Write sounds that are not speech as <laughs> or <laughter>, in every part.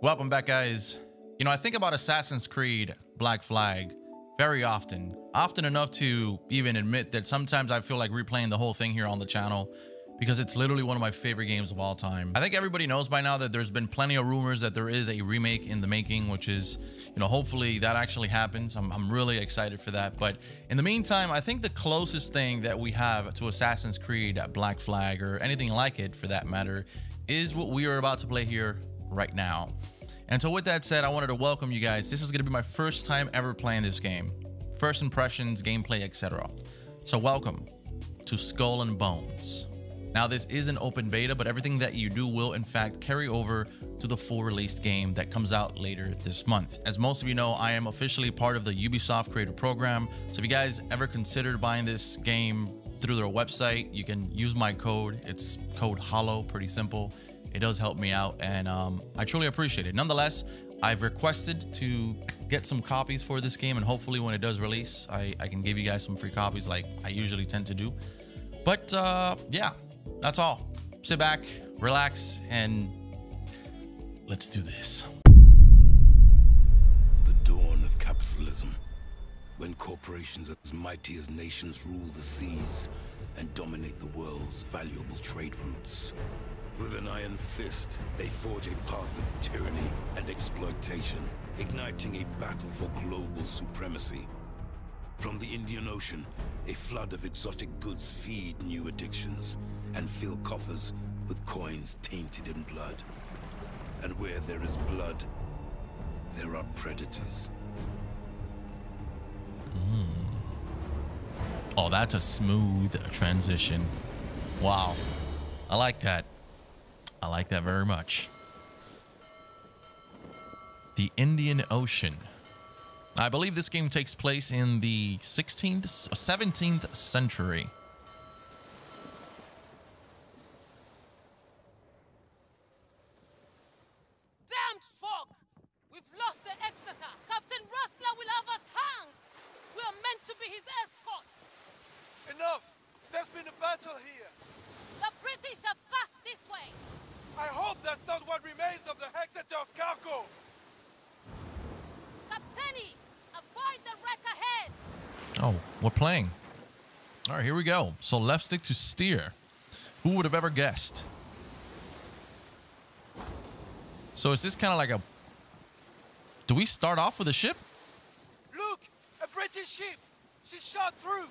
Welcome back, guys. You know, I think about Assassin's Creed Black Flag very often, often enough to even admit that sometimes I feel like replaying the whole thing here on the channel because it's literally one of my favorite games of all time. I think everybody knows by now that there's been plenty of rumors that there is a remake in the making, which is, you know, hopefully that actually happens. I'm, I'm really excited for that. But in the meantime, I think the closest thing that we have to Assassin's Creed Black Flag or anything like it for that matter is what we are about to play here right now. And so with that said, I wanted to welcome you guys. This is going to be my first time ever playing this game. First impressions, gameplay, etc. So welcome to Skull and Bones. Now this is an open beta, but everything that you do will in fact carry over to the full released game that comes out later this month. As most of you know, I am officially part of the Ubisoft Creator Program. So if you guys ever considered buying this game through their website, you can use my code. It's code HOLLOW, pretty simple it does help me out and um, I truly appreciate it. Nonetheless, I've requested to get some copies for this game and hopefully when it does release, I, I can give you guys some free copies like I usually tend to do. But uh, yeah, that's all. Sit back, relax, and let's do this. The dawn of capitalism, when corporations as mighty as nations rule the seas and dominate the world's valuable trade routes. With an iron fist, they forge a path of tyranny and exploitation, igniting a battle for global supremacy. From the Indian Ocean, a flood of exotic goods feed new addictions and fill coffers with coins tainted in blood. And where there is blood, there are predators. Mm. Oh, that's a smooth transition. Wow. I like that. I like that very much. The Indian Ocean. I believe this game takes place in the 16th, 17th uh, century. Damned fog! We've lost the Exeter. Captain Rassler will have us hanged. We are meant to be his escorts. Enough! There's been a battle here. The British have passed this way. I hope that's not what remains of the Exeter's cargo! Captaini, avoid the wreck ahead! Oh, we're playing. All right, here we go. So left stick to steer. Who would have ever guessed? So is this kind of like a... Do we start off with a ship? Look! A British ship! She's shot through!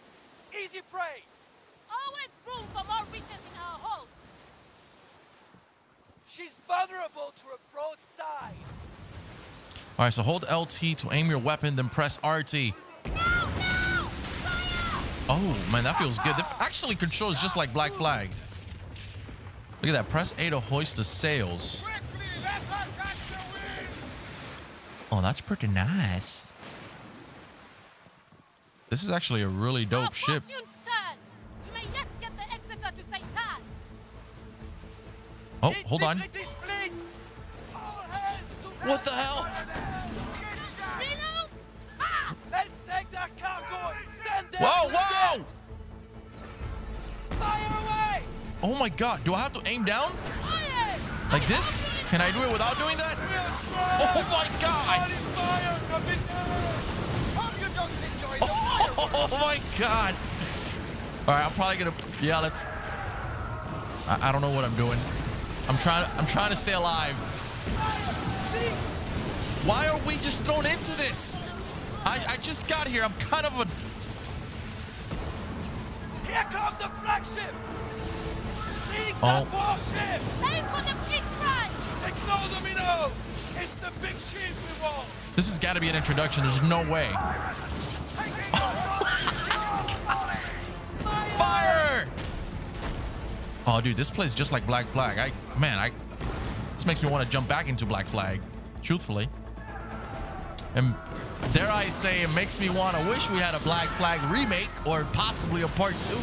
Easy prey! Always room for more riches in our hold. She's vulnerable to a broadside. All right, so hold LT to aim your weapon, then press RT. No, no! Fire! Oh, man, that feels good. That actually controls just like Black Flag. Look at that. Press A to hoist the sails. Oh, that's pretty nice. This is actually a really dope Our ship. Oh, hold on. What the hell? Minos? Let's take that cargo and send them Whoa, whoa! depths. Fire away! Oh my god, do I have to aim down? Like this? Can I do it without doing that? Oh my god! Fire, Captain! Hope you don't enjoy the fire! Oh my god! Alright, I'm probably gonna yeah, let's I, I don't know what I'm doing. I'm trying I'm trying to stay alive. Why are we just thrown into this? I, I just got here. I'm kind of a Here comes the flagship! Seek Oh. that warship! Aim for the big prize! Ignore the minnow! It's the big ship we want! This has got to be an introduction. There's no way. Fire! Oh, dude, this plays just like Black Flag. I, man, I, this makes me want to jump back into Black Flag, truthfully. And dare I say, it makes me want to wish we had a Black Flag remake or possibly a part two.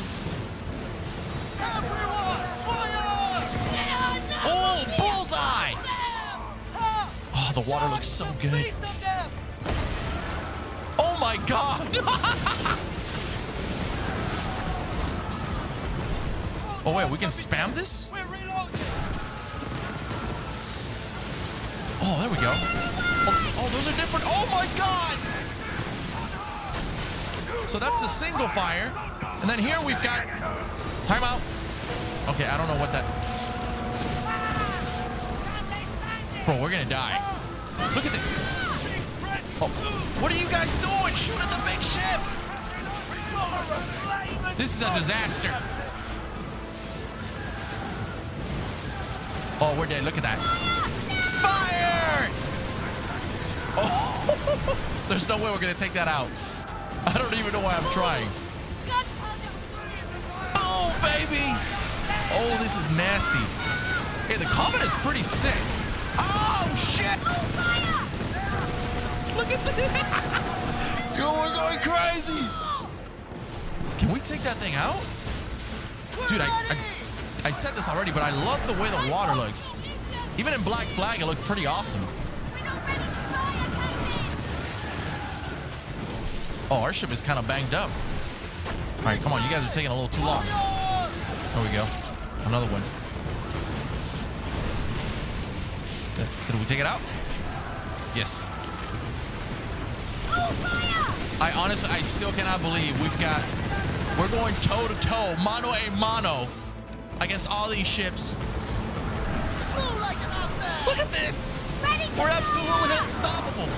Oh, bullseye! Oh, the water looks so good. Feast on them! Oh my god! <laughs> oh wait, we can spam this? Oh, there we go. Oh, oh, those are different. Oh my god! So that's the single fire. And then here we've got timeout. Okay, I don't know what that. Bro, we're gonna die. Look at this. Oh, what are you guys doing? Shoot at the big ship. This is a disaster. Oh, we're dead. Look at that. Fire! Oh, <laughs> there's no way we're gonna take that out. I don't even know why I'm trying. Boom, baby! Oh, this is nasty. Hey, the comet is pretty sick. Oh, shit! Look at this! <laughs> Yo, we're going crazy! Can we take that thing out? Dude, I, I, I said this already, but I love the way the water looks. Even in Black Flag, it looked pretty awesome. Oh, our ship is kind of banged up. All right, come on. You guys are taking a little too long. There we go. Another one. Did, we take it out? Yes. I honestly, I still cannot believe we've got, we're going toe to toe, mano a mano against all these ships. Look at this. We're absolutely unstoppable.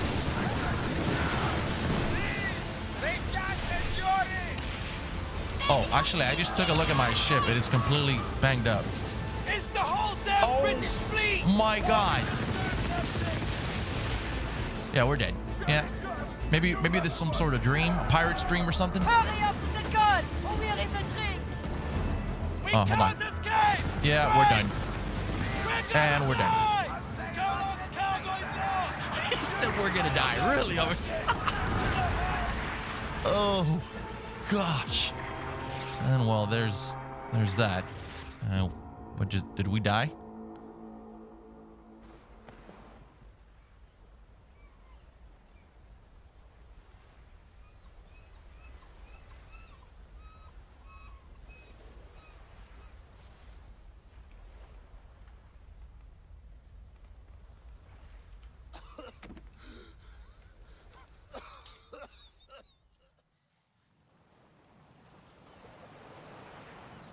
Oh, actually, I just took a look at my ship. It is completely banged up. It's the whole damn Oh. British fleet! My God. Yeah, we're dead. Yeah. Maybe maybe this is some sort of dream, a pirate's dream or something. Hurry up to the gun, or we are infantry. We Oh, hold on. Yeah, we're done. And we're done. <laughs> he said we're gonna die. Really? <laughs> Oh, gosh. And well, there's there's that. Uh, what just did we die?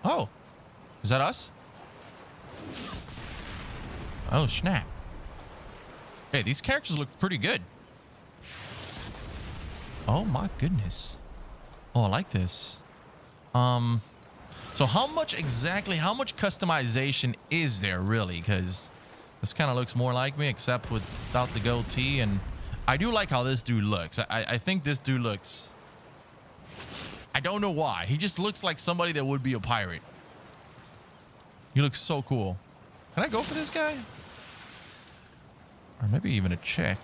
Oh, is that us? Oh, snap. Hey, these characters look pretty good. Oh my goodness. Oh, I like this. Um, so how much exactly, how much customization is there really? Because this kind of looks more like me, except without the goatee. And I do like how this dude looks. I, I think this dude looks I don't know why. He just looks like somebody that would be a pirate. He look so cool. Can I go for this guy? Or maybe even a check.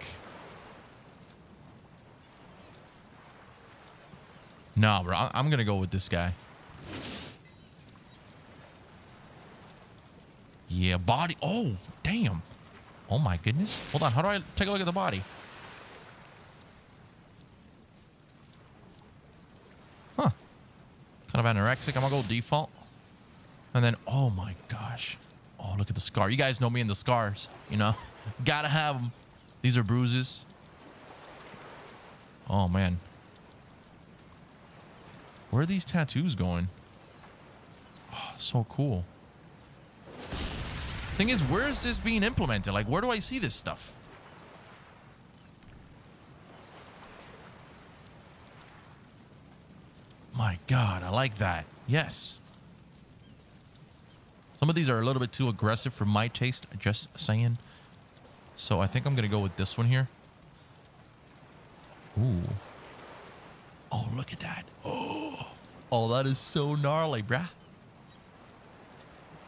No, bro. I'm going to go with this guy. Yeah, body. Oh, damn. Oh, my goodness. Hold on. How do I take a look at the body? Huh. Kind of anorexic. I'm gonna go default. And then, oh my gosh. Oh, look at the scar. You guys know me and the scars, you know? <laughs> Gotta have them. These are bruises. Oh, man. Where are these tattoos going? Oh, so cool. Thing is, where is this being implemented? Like, where do I see this stuff? My God, I like that. Yes. Some of these are a little bit too aggressive for my taste, just saying. So I think I'm going to go with this one here. Ooh. Oh, look at that. Oh. Oh, that is so gnarly, bruh.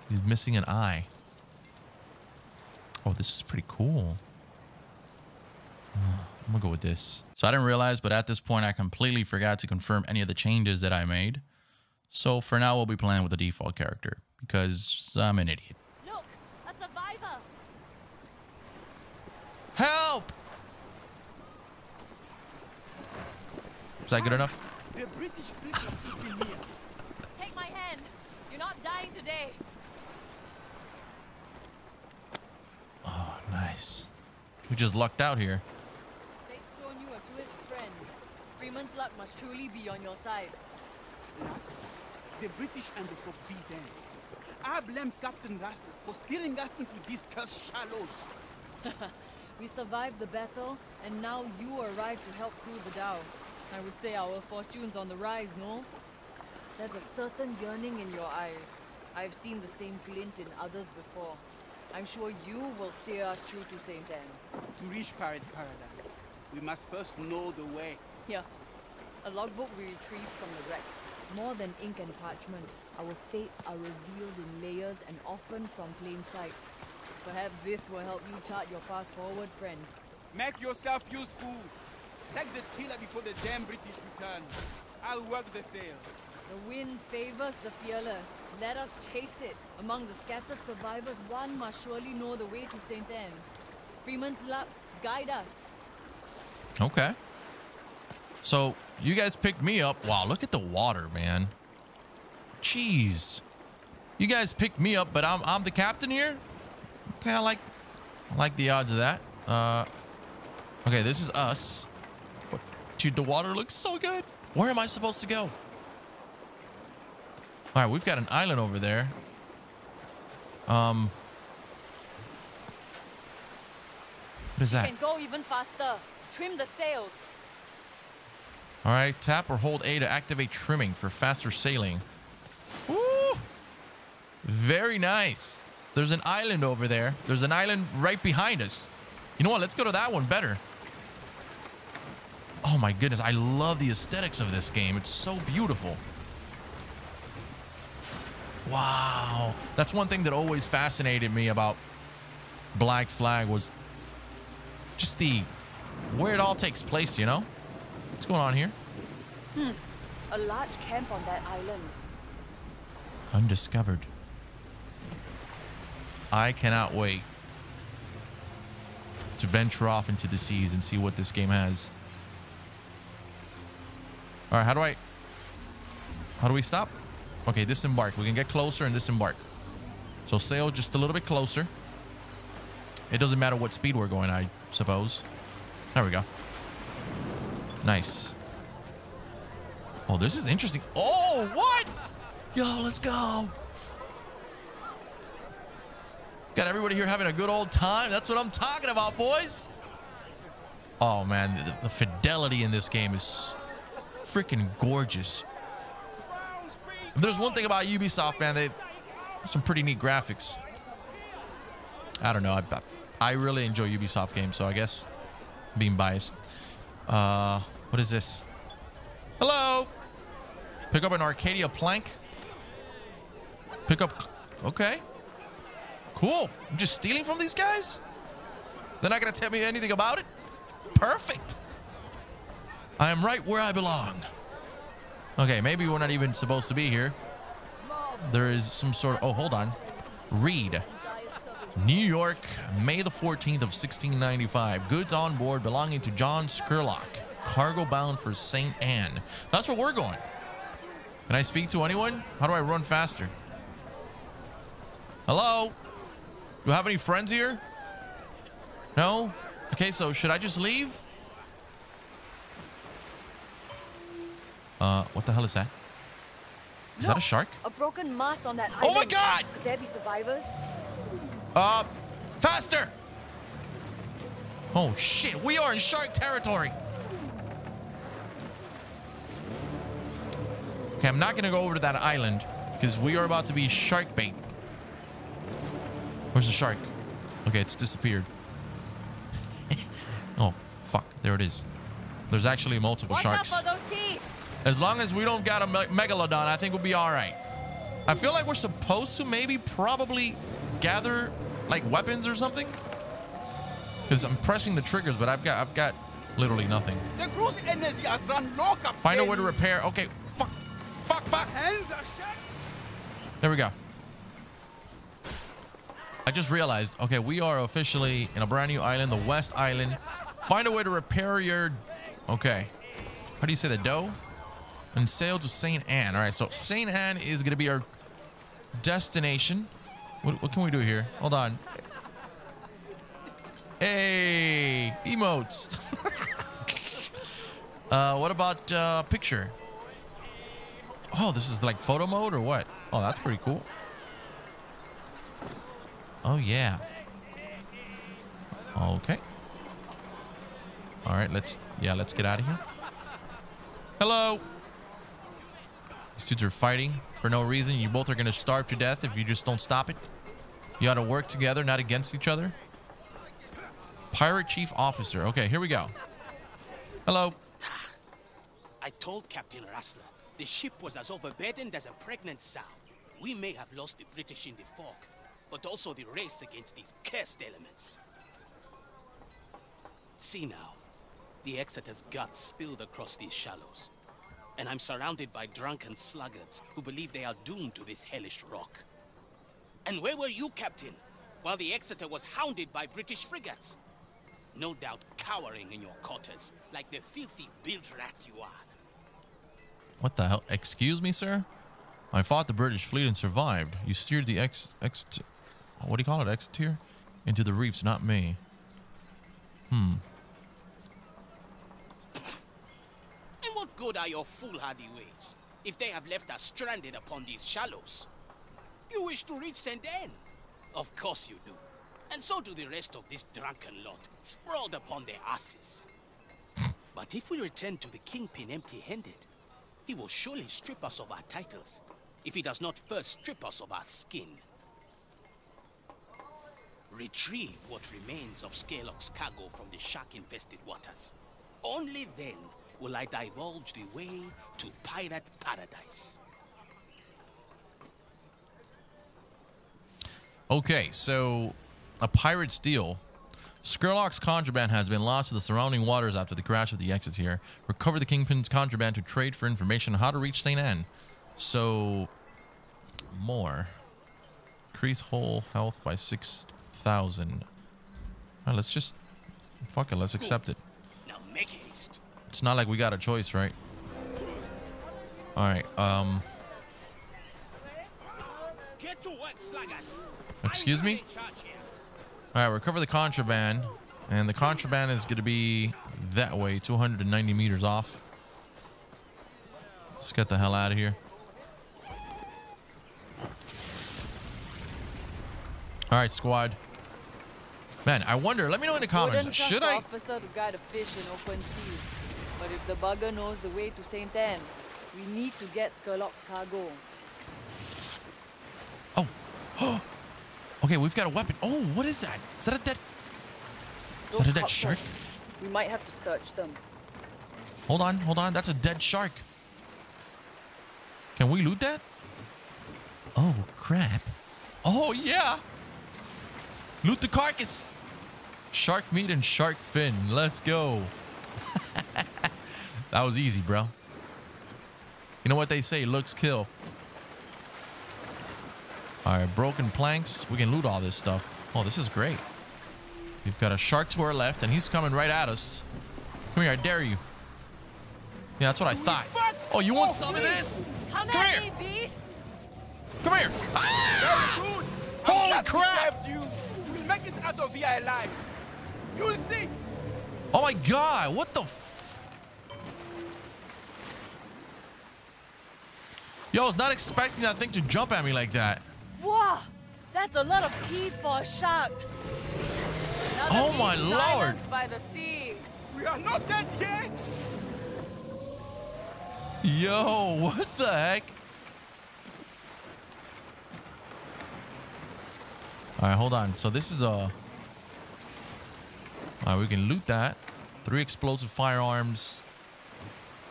He's missing an eye. Oh, this is pretty cool. I'm gonna go with this. So I didn't realize, but at this point, I completely forgot to confirm any of the changes that I made. So for now, we'll be playing with the default character because I'm an idiot. Look, a survivor. Help! Is that good enough? The British fleet are keeping near. Take my hand. You're not dying today. Oh, nice. We just lucked out here. Fate's thrown you a twist, friend. Freeman's luck must truly be on your side. The British and the Forbidden. I blame Captain Rassler for steering us into these cursed shallows. <laughs> We survived the battle, and now you arrive to help crew the dhow. I would say our fortune's on the rise, no? There's a certain yearning in your eyes. I've seen the same glint in others before. I'm sure you will steer us true to St. Anne. To reach Pirate Paradise, we must first know the way. Here, a logbook we retrieved from the wreck. More than ink and parchment, our fates are revealed in layers and often from plain sight. Perhaps this will help you chart your path forward, friend. Make yourself useful. Take the tiller before the damn British return. I'll work the sail. The wind favors the fearless. Let us chase it. Among the scattered survivors, one must surely know the way to St. Anne. Freeman's luck, guide us. Okay. So you guys picked me up. Wow, look at the water, man. Jeez. You guys picked me up, but I'm I'm the captain here? Okay, I like I like the odds of that. Uh Okay, this is us. What dude, the water looks so good. Where am I supposed to go? Alright, we've got an island over there. Um What is that? You Can go even faster. Trim the sails. All right, tap or hold A to activate trimming for faster sailing. Very nice. There's an island over there. There's an island right behind us. You know what? Let's go to that one better. Oh my goodness, I love the aesthetics of this game. It's so beautiful. Wow. That's one thing that always fascinated me about Black Flag was just the where it all takes place, you know? What's going on here? Hmm. A large camp on that island. Undiscovered. I cannot wait to venture off into the seas and see what this game has. All right, how do I How do we stop? Okay, disembark. We can get closer and disembark. So sail just a little bit closer. It doesn't matter what speed we're going, I suppose. There we go. Nice. Oh, this is interesting. Oh, what? Yo, let's go. Got everybody here having a good old time. That's what I'm talking about, boys. Oh, man. The, the fidelity in this game is freaking gorgeous. If there's one thing about Ubisoft, man, they some pretty neat graphics. I don't know. I, I really enjoy Ubisoft games, so I guess being biased. Uh, what is this? Hello. Pick up an Arcadia plank. Pick up. Okay. Cool. I'm just stealing from these guys? They're not going to tell me anything about it? Perfect. I am right where I belong. Okay, maybe we're not even supposed to be here. There is some sort of. Oh, hold on. Read. New York, May the 14th of 1695. Goods on board belonging to John Scurlock. Cargo bound for St. Anne. That's where we're going. Can I speak to anyone? How do I run faster? Hello? Do I have any friends here? No? Okay, so should I just leave? Uh, what the hell is that? Is that a shark? A broken mast on that island. Oh my God! Could there be survivors? Uh, faster! Oh shit, we are in shark territory. Okay, I'm not gonna go over to that island because we are about to be shark bait. Where's the shark? Okay, it's disappeared. <laughs> oh, fuck, there it is. There's actually multiple Watch sharks. out for those teeth! As long as we don't got a me- megalodon, I think we'll be all right. I feel like we're supposed to maybe probably gather like weapons or something. Because I'm pressing the triggers, but I've got I've got literally nothing. The cruise energy has run low, Captain. Find a way to repair. Okay, fuck, fuck, fuck. There we go. I just realized. Okay, we are officially in a brand new island, the West Island. Find a way to repair your. Okay, how do you say the dough? And sail to Saint Anne. All right, so Saint Anne is gonna be our destination. What, what can we do here? Hold on. Hey, emotes. <laughs> uh, what about uh, picture? Oh, this is like photo mode or what? Oh, that's pretty cool. Oh, yeah. Okay. All right, let's, yeah, let's get out of here. Hello. These dudes are fighting for no reason. You both are going to starve to death if you just don't stop it. You ought to work together, not against each other. Pirate Chief Officer. Okay, here we go. Hello. I told Captain Rassler the ship was as overburdened as a pregnant sow. We may have lost the British in the fog, but also the race against these cursed elements. See now, the Exeter's guts spilled across these shallows, and I'm surrounded by drunken sluggards who believe they are doomed to this hellish rock. And where were you, Captain, while the Exeter was hounded by British frigates? No doubt cowering in your quarters, like the filthy bilge rat you are. What the hell? Excuse me, sir? I fought the British fleet and survived. You steered the X... X... What do you call it? X tier? Into the reefs, not me. Hmm. And what good are your foolhardy ways, if they have left us stranded upon these shallows? You wish to reach St. Anne? Of course you do. And so do the rest of this drunken lot, sprawled upon their asses. but if we return to the Kingpin empty-handed, he will surely strip us of our titles, if he does not first strip us of our skin. Retrieve what remains of Scurlock's cargo from the shark-infested waters. Only then will I divulge the way to pirate paradise. Okay, so a pirate's deal. Scurlock's contraband has been lost to the surrounding waters after the crash of the Exeter. Recover the Kingpin's contraband to trade for information on how to reach St. Anne. So, more. Increase whole health by 6,000. Right, ah, let's just... Fuck it, let's accept it. Now make haste. It's not like we got a choice, right? Alright, um... Get to work. Excuse me? in charge here. All right, recover the contraband. And the contraband is going to be that way, 290 meters off. Let's get the hell out of here. All right, squad. Man, I wonder, let me know in the comments. Should the I? Officer to guide a fish in open seas. But if the bugger knows the way to St. Anne, we need to get Scurlock's cargo. Oh. oh. okay, we've got a weapon. Oh, what is that? Is that a dead... Is Those that a dead shark? We might have to search them. Hold on, hold on. That's a dead shark. Can we loot that? Oh, crap. Oh, yeah. Loot the carcass. Shark meat and shark fin. Let's go. <laughs> that was easy, bro. You know what they say? Looks kill. All right, broken planks. We can loot all this stuff. Oh, this is great. We've got a shark to our left, and he's coming right at us. Come here, I dare you. Yeah, that's what I thought. Oh, you want some of this? Come Come here. Come here. Ah! Holy I'm glad we crap! We'll make it out of here alive. You'll see. Oh my god, what the Yo, I was not expecting that thing to jump at me like that. Wow! That's a lot of teeth for a shark! Another Oh my lord. by the sea! We are not dead yet. Yo, what the heck? All right, hold on. So this is a. All right, we can loot that. Three explosive firearms.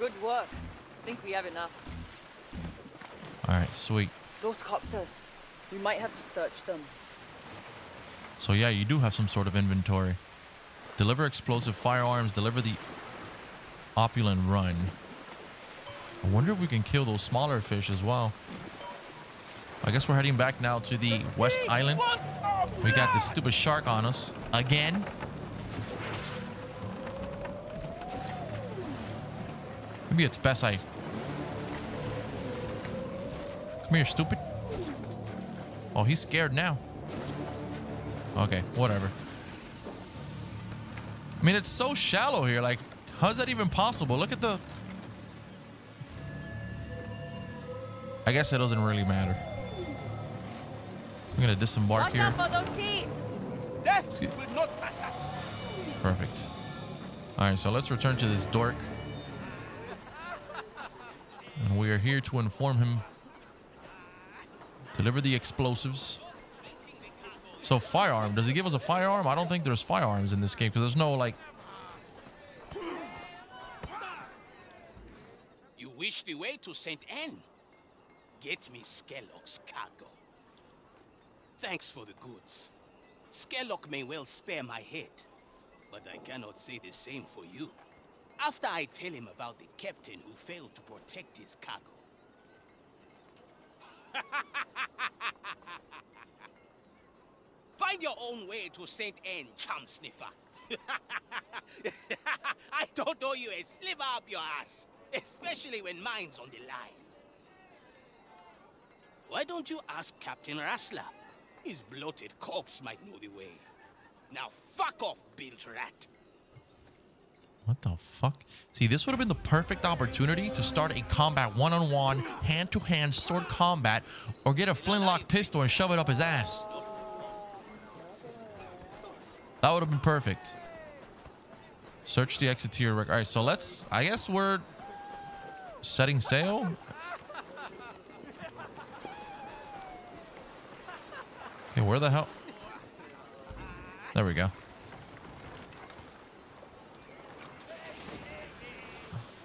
Good work. I think we have enough. All right, sweet. Those copses. We might have to search them. So yeah, you do have some sort of inventory. Deliver explosive firearms. Deliver the opulent run. I wonder if we can kill those smaller fish as well. I guess we're heading back now to the West Island. We got this stupid shark on us again. Maybe it's best I. Come here, stupid. Oh, he's scared now. Okay, whatever. I mean, it's so shallow here. Like, how's that even possible? Look at the... I guess it doesn't really matter. I'm gonna disembark Watch here. those! Death will not matter. Perfect. All right, so let's return to this dork. And we are here to inform him. Deliver the explosives. So firearm, does he give us a firearm? I don't think there's firearms in this game because there's no like, You wish the way to St. Anne? Get me Scurlock's cargo. Thanks for the goods. Skellock may well spare my head, but I cannot say the same for you. After I tell him about the captain who failed to protect his cargo. <laughs> Find your own way to St. Anne, chum sniffer. <laughs> I don't owe you a sliver up your ass, especially when mine's on the line. Why don't you ask Captain Rassler? His bloated corpse might know the way. Now fuck off, bilge rat. What the fuck? See, this would have been the perfect opportunity to start a combat one-on-one, hand-to-hand sword combat, or get a flintlock pistol and shove it up his ass. That would have been perfect. Search the exterior record. All right, so let's. I guess we're setting sail. Okay, where the hell? There we go.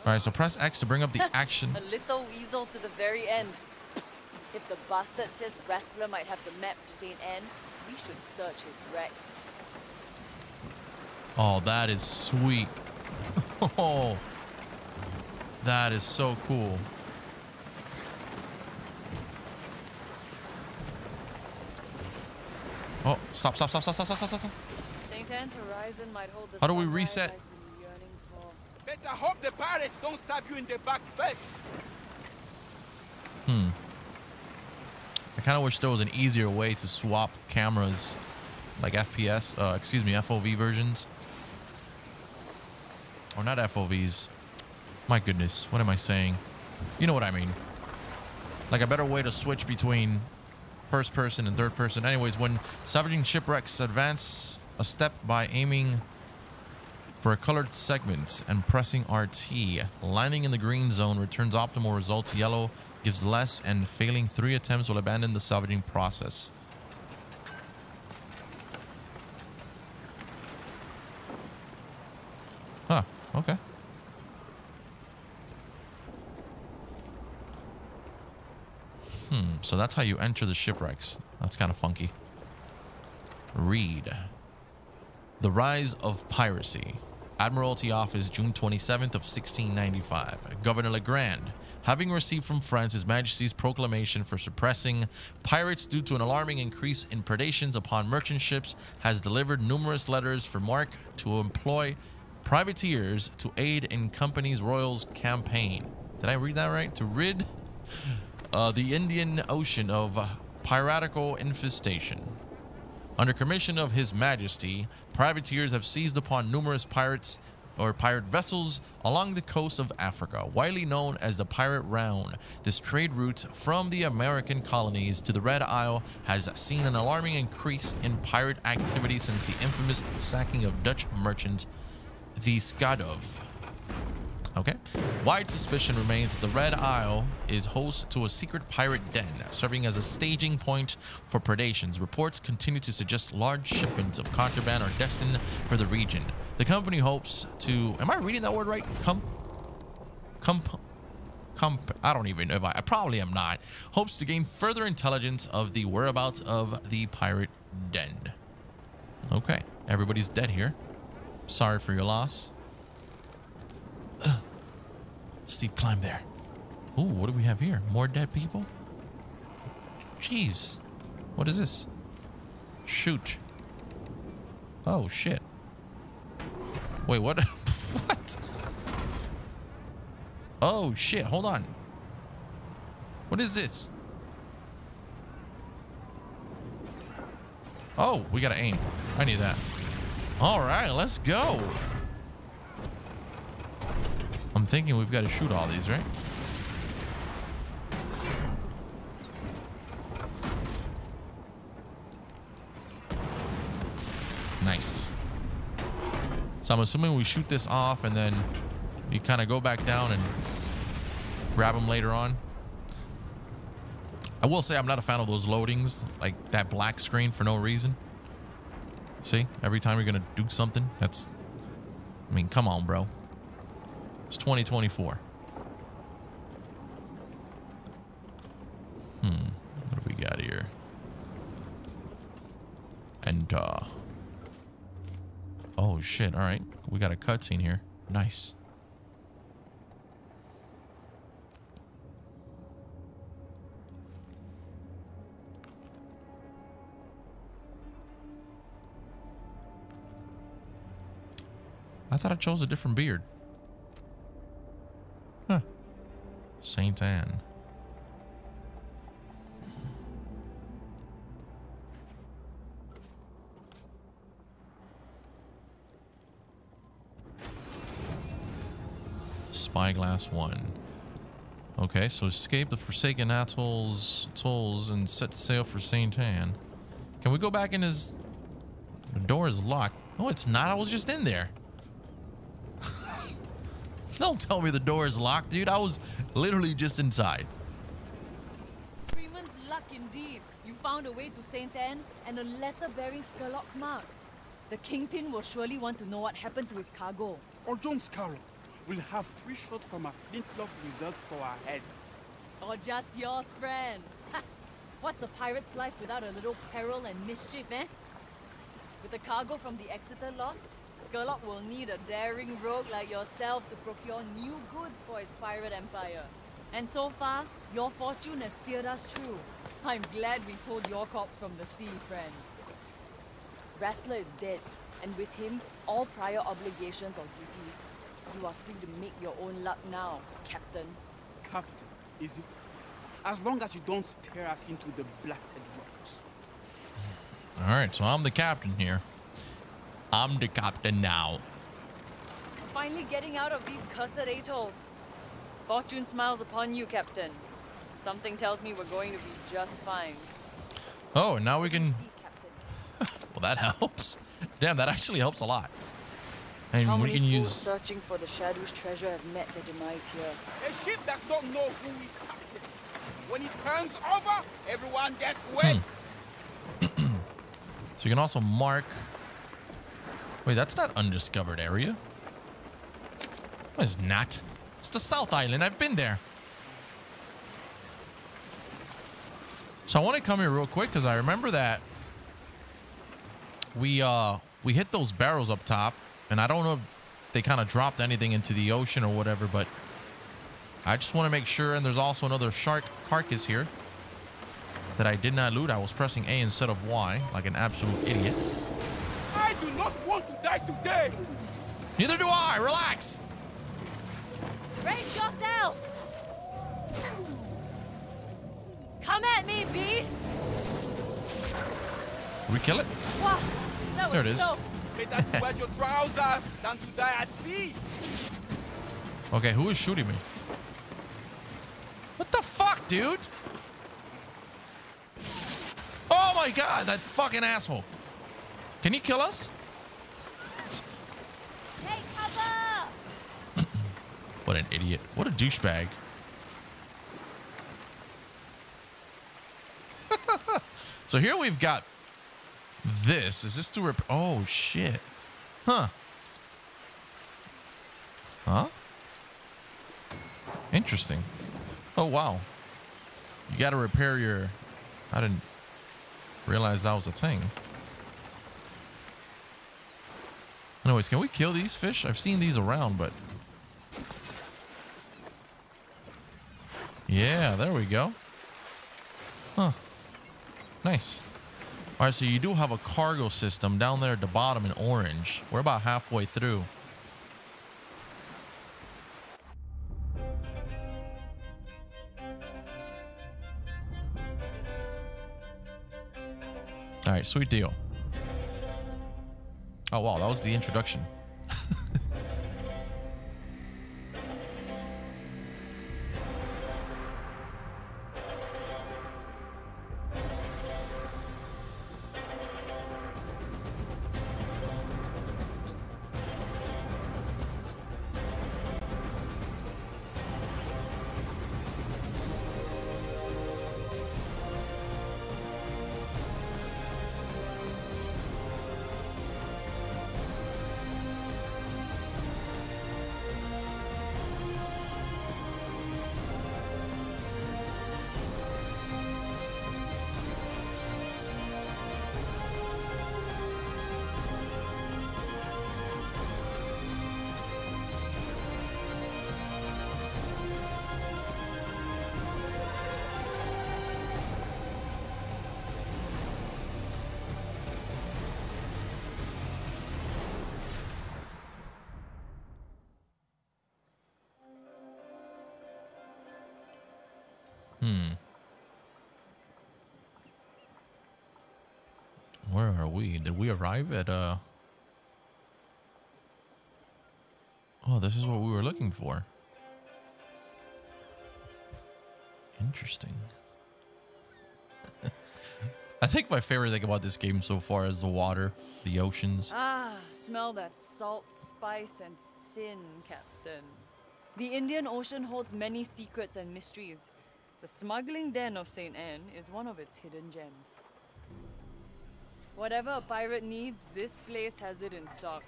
All right, so press X to bring up the <laughs> action. A little weasel to the very end. If the bastard says Rassler might have the map to St. Anne, we should search his wreck. Oh, that is sweet. <laughs> Oh, that is so cool. Oh, stop, stop, stop, stop, stop, stop, stop, stop. St. Anne's horizon might hold the How do we reset? I've been yearning for. Better hope the pirates don't stab you in the back first. Hmm. I kind of wish there was an easier way to swap cameras, like FPS, uh, excuse me, FOV versions. Or not FOVs. My goodness, what am I saying? You know what I mean. Like a better way to switch between first person and third person. Anyways, when salvaging shipwrecks, advance a step by aiming for a colored segment and pressing RT. Landing in the green zone returns optimal results. Yellow gives less and failing three attempts will abandon the salvaging process. Huh, okay. Hmm, so that's how you enter the shipwrecks. That's kind of funky. Read. The Rise of Piracy. Admiralty Office, June 27th of 1695. Governor Legrand, having received from France His Majesty's proclamation for suppressing pirates due to an alarming increase in predations upon merchant ships, has delivered numerous letters for marque to employ privateers to aid in Company's Royals campaign. Did I read that right? To rid uh, the Indian Ocean of piratical infestation. Under commission of His Majesty, privateers have seized upon numerous pirates or pirate vessels along the coast of Africa, widely known as the Pirate Round. This trade route from the American colonies to the Red Isle has seen an alarming increase in pirate activity since the infamous sacking of Dutch merchant the Skadov. Okay. Wide suspicion remains that the Red Isle is host to a secret pirate den, serving as a staging point for predations. Reports continue to suggest large shipments of contraband are destined for the region. The company hopes to. Am I reading that word right? Come. Come... I don't even know if I. I probably am not. Hopes to gain further intelligence of the whereabouts of the pirate den. Okay. Everybody's dead here. Sorry for your loss. Steep climb there. Ooh, what do we have here? More dead people? Jeez. What is this? Shoot. Oh, shit. Wait, what? <laughs> what? Oh, shit. Hold on. What is this? Oh, we gotta aim. I need that. All right, let's go. Thinking we've got to shoot all these, right? Nice. So I'm assuming we shoot this off and then we kind of go back down and grab them later on. I will say I'm not a fan of those loadings, like that black screen for no reason. See, every time you're going to do something, that's, I mean, come on, bro. It's 2024. Hmm, what have we got here? Enter. Oh shit, all right. We got a cutscene here. Nice. I thought I chose a different beard. Huh. Saint Anne. Spyglass 1. Okay, so escape the Forsaken Atolls, atolls and set sail for Saint Anne. Can we go back in his... The door is locked. No, it's not. I was just in there. Don't tell me the door is locked, dude. I was literally just inside. Freeman's luck indeed. You found a way to St. Anne and a letter bearing Scurlock's mark. The Kingpin will surely want to know what happened to his cargo. Or John Scarlet. We'll have three shots from a flintlock result for our heads. Or just yours, friend. What's a pirate's life without a little peril and mischief, eh? With the cargo from the Exeter lost, Scurlock will need a daring rogue like yourself to procure new goods for his pirate empire. And so far, your fortune has steered us true. I'm glad we pulled your corpse from the sea, friend. Rassler is dead, and with him, all prior obligations or duties. You are free to make your own luck now, Captain. Captain, is it? As long as you don't tear us into the blasted rocks. All right, so I'm the captain here. I'm the captain now. Finally getting out of these cursed atolls. Fortune smiles upon you, Captain. Something tells me we're going to be just fine. Oh, now we can... Captain. <laughs> Well, that helps. Damn, that actually helps a lot. And How we many can fools use... searching for the Shadow's treasure have met their demise here? A ship does not know who is captain. When it turns over, everyone gets wet. Hmm. <clears throat> So you can also mark... Wait, that's not undiscovered area. It's not. It's the South Island. I've been there. So I want to come here real quick because I remember that we uh we hit those barrels up top, and I don't know if they kind of dropped anything into the ocean or whatever, but I just want to make sure. And there's also another shark carcass here that I did not loot. I was pressing A instead of Y, like an absolute idiot. I do not want die today. Neither do I. Relax. Brace yourself! Come at me, beast! Did we kill it? Wow, There it is. close. Better to wear your trousers than to die at sea. Okay, who is shooting me? What the fuck, dude? Oh my god, that fucking asshole. Can he kill us? Hey, cover! What an idiot. What a douchebag. <laughs> so here we've got this. Is this to rep- Oh, shit. Huh. Huh? Interesting. Oh, wow. You got to repair your... I didn't realize that was a thing. Anyways, can we kill these fish? I've seen these around, but... Yeah, there we go. Huh. Nice. All right, so you do have a cargo system down there at the bottom in orange. We're about halfway through. All right, sweet deal. Oh wow, that was the introduction. <laughs> we? Did we arrive at uh Oh, this is what we were looking for. Interesting. <laughs> I think my favorite thing about this game so far is the water, the oceans. Ah, smell that salt, spice, and sin, Captain. The Indian Ocean holds many secrets and mysteries. The smuggling den of St. Anne is one of its hidden gems. Whatever a pirate needs, this place has it in stock.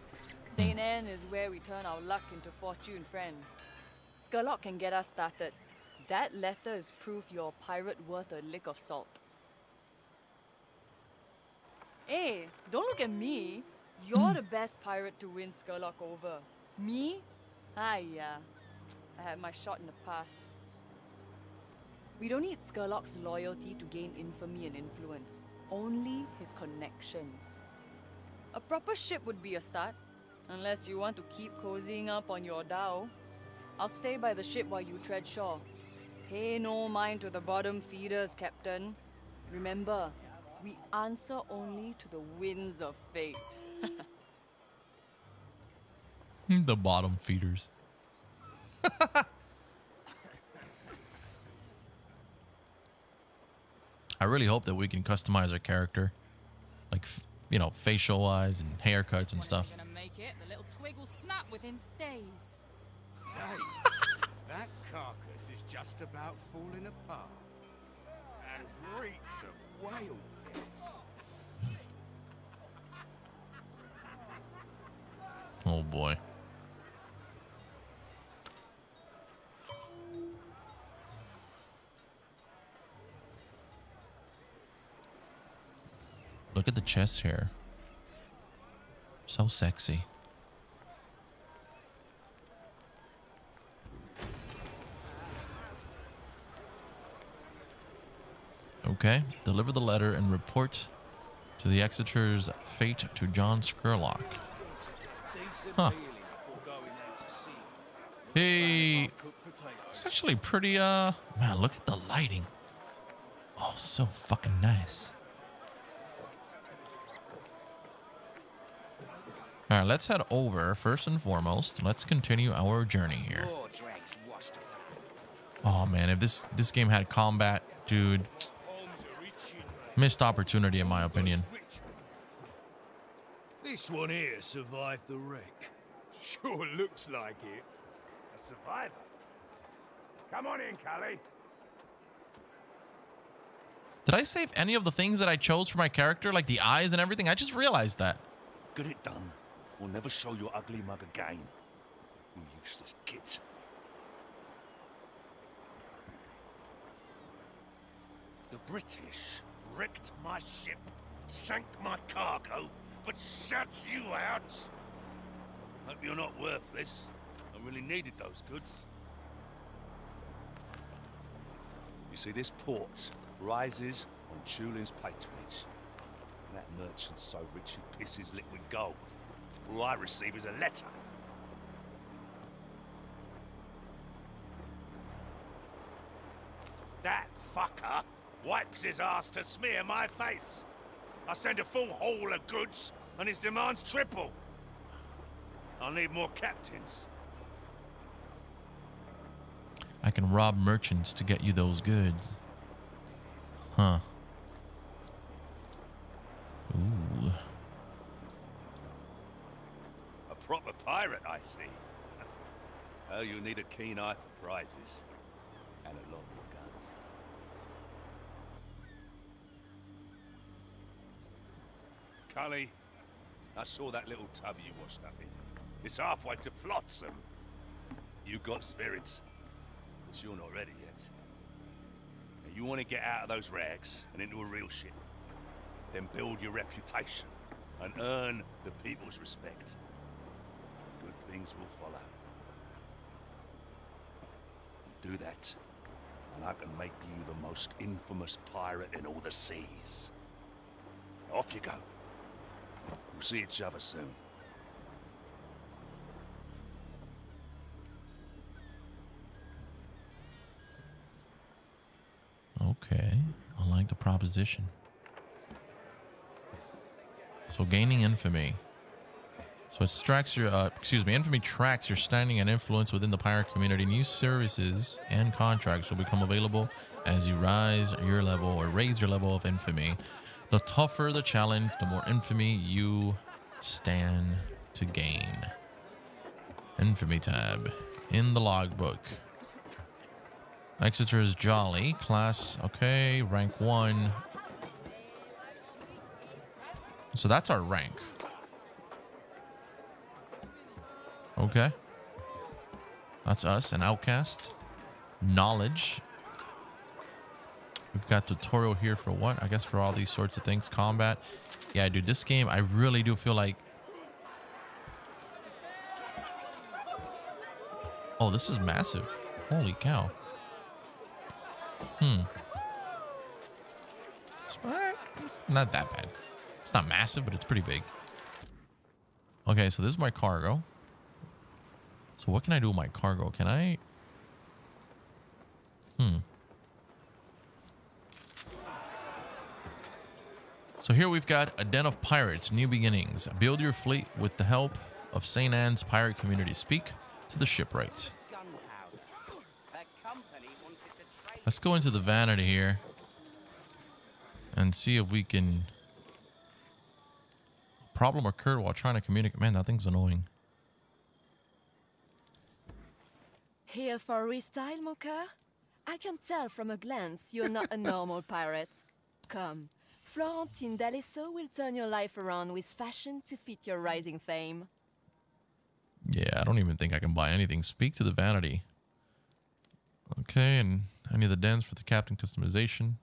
St. Anne is where we turn our luck into fortune, friend. Scurlock can get us started. That letter is proof you're a pirate worth a lick of salt. Hey, don't look at me. You're the best pirate to win Scurlock over. Me? Ah, yeah. I had my shot in the past. We don't need Scurlock's loyalty to gain infamy and influence, only his connections. A proper ship would be a start, unless you want to keep cozying up on your dhow. I'll stay by the ship while you tread shore. Pay no mind to the bottom feeders, Captain. Remember, we answer only to the winds of fate. <laughs> the bottom feeders. <laughs> I really hope that we can customize our character, like you know, facial wise and haircuts and stuff. Gonna make it. The little twig will snap within days. that carcass is just about falling apart. And reeks of whale piss. Oh boy. Look at the chest hair. So sexy. Okay, deliver the letter and report to the Exeter's fate to John Scurlock. Huh. Hey, it's actually pretty, uh, man, look at the lighting. Oh, so fucking nice. All right, let's head over first and foremost. Let's continue our journey here. Oh man, if this this game had combat, dude, missed opportunity in my opinion. This one here survived the wreck. Sure looks like it. A survivor? Come on in, Callie. Did I save any of the things that I chose for my character, like the eyes and everything? I just realized that. Get it done. We'll never show your ugly mug again. You useless git. The British wrecked my ship, sank my cargo, but shut you out. Hope you're not worthless. I really needed those goods. You see, this port rises on Tulin's patronage. That merchant's so rich he pisses liquid gold. All I receive is a letter. That fucker wipes his ass to smear my face. I send a full haul of goods, and his demands triple. I'll need more captains. I can rob merchants to get you those goods. Huh. Ooh. A proper pirate, I see. <laughs> oh, you need a keen eye for prizes. And a lot more guns. Cully, I saw that little tub you washed up in. It's halfway to Flotsam. You got spirits, but you're not ready yet. Now, you want to get out of those rags and into a real ship. Then build your reputation and earn the people's respect. Things will follow. Do that, and I can make you the most infamous pirate in all the seas. Off you go. We'll see each other soon. Okay. I like the proposition. So gaining infamy. So it tracks your, uh, excuse me, infamy tracks your standing and influence within the pirate community. New services and contracts will become available as you rise your level or raise your level of infamy. The tougher the challenge, the more infamy you stand to gain. Infamy tab in the logbook. Exeter is Jolly. Class, okay. Rank 1. So that's our rank. Okay. That's us, an outcast. Knowledge. We've got tutorial here for what? I guess for all these sorts of things. Combat. Yeah, dude, this game, I really do feel like... Oh, this is massive. Holy cow. Hmm. It's not that bad. It's not massive, but it's pretty big. Okay, so this is my cargo. So what can I do with my cargo? Can I... Hmm. So here we've got a den of pirates, new beginnings. Build your fleet with the help of St. Anne's pirate community. Speak to the shipwrights. Let's go into the vanity here and see if we can... Problem occurred while trying to communicate. Man, that thing's annoying. Here for restyle, mon coeur? I can tell from a glance you're not a normal <laughs> pirate. Come, Florentine D'Alesso will turn your life around with fashion to fit your rising fame. Yeah, I don't even think I can buy anything. Speak to the vanity. Okay, and any of the dens for the captain customization.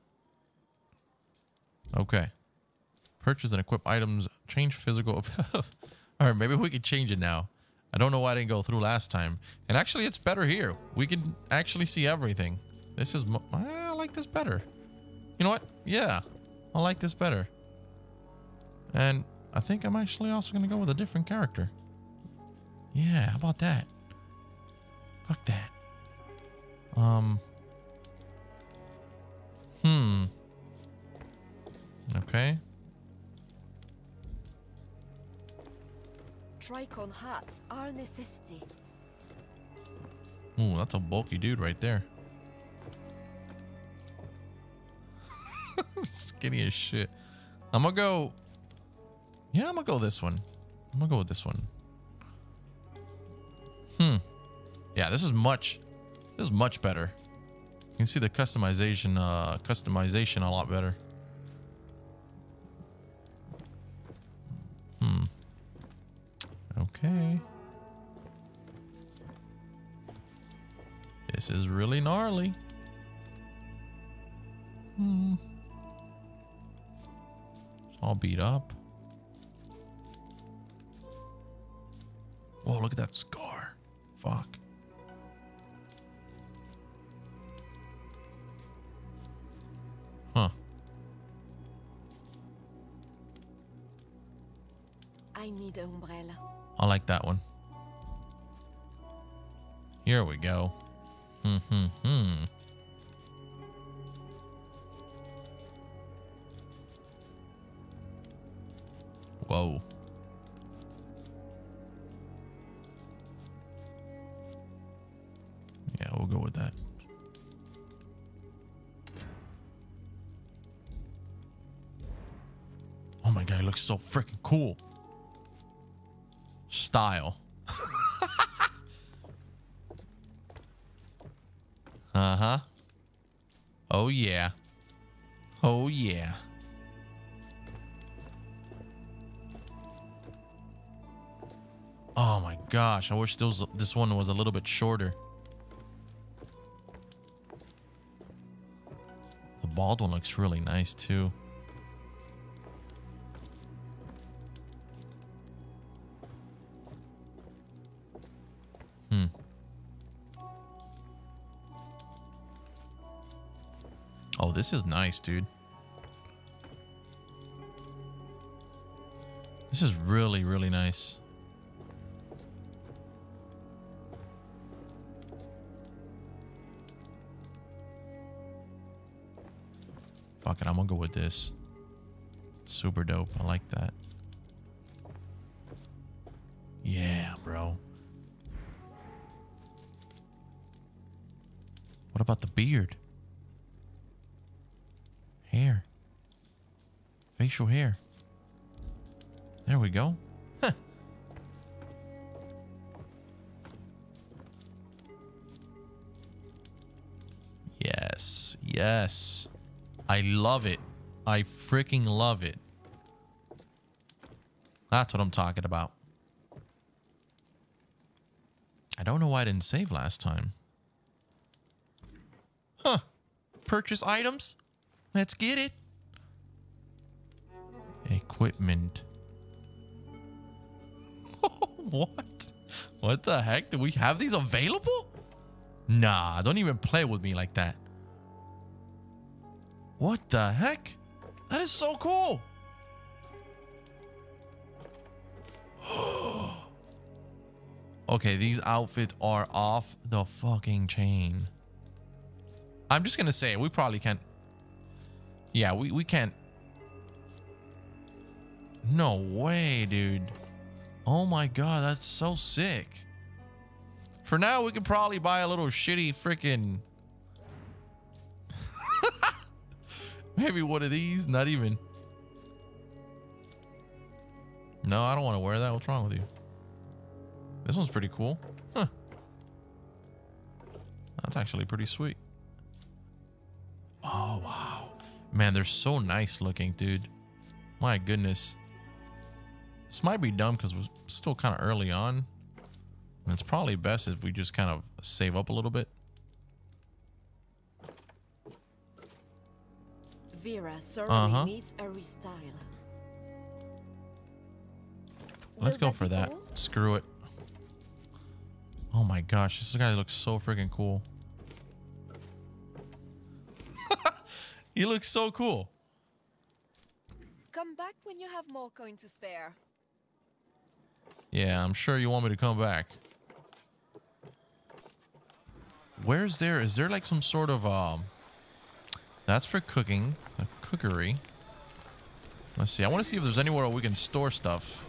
Okay. Purchase and equip items. Change physical. <laughs> All right, maybe we could change it now. I don't know why I didn't go through last time. And actually, it's better here. We can actually see everything. This is... I like this better. You know what? Yeah. I like this better. And I think I'm actually also going to go with a different character. Yeah, how about that? Fuck that. Um... Hmm. Okay. Tricorn hats are a necessity. Ooh, that's a bulky dude right there. <laughs> Skinny as shit. I'm gonna go. Yeah, I'm gonna go this one. I'm gonna go with this one. Hmm. Yeah, this is much. This is much better. You can see the customization, uh, customization a lot better. Okay. This is really gnarly. Hmm. It's all beat up. Whoa, look at that scar. Fuck. Huh. I need an umbrella. I like that one. Here we go. Hmm, hmm, hmm. Whoa. Yeah, we'll go with that. Oh my god, it looks so freaking cool. Style. <laughs> uh-huh. Oh yeah. Oh yeah. Oh my gosh, I wish those, this one was a little bit shorter. The bald one looks really nice too. This is nice, dude. This is really, really nice. Fuck it, I'm gonna go with this. Super dope. I like that. Facial hair. There we go. Yes. Yes. I love it. I freaking love it. That's what I'm talking about. I don't know why I didn't save last time. Huh. Purchase items. Let's get it. Equipment. <laughs> what? What the heck? Do we have these available? Nah, don't even play with me like that. What the heck? That is so cool. <gasps> okay, these outfits are off the fucking chain. I'm just gonna say we probably can't. Yeah, we, we can't. No way, dude. Oh my god, that's so sick. For now, we could probably buy a little shitty freaking. <laughs> Maybe one of these. Not even. No, I don't want to wear that. What's wrong with you? This one's pretty cool. Huh. That's actually pretty sweet. Oh, wow. Man, they're so nice looking, dude. My goodness. This might be dumb because we're still kind of early on. And it's probably best if we just kind of save up a little bit. Vera certainly Uh-huh. needs a restyle. Let's Will go that for that. all? Screw it. Oh my gosh, this guy looks so freaking cool. <laughs> he looks so cool. Come back when you have more coin to spare. Yeah, I'm sure you want me to come back. Where's there? Is there like some sort of um? That's for cooking, a cookery. Let's see. I want to see if there's anywhere we can store stuff.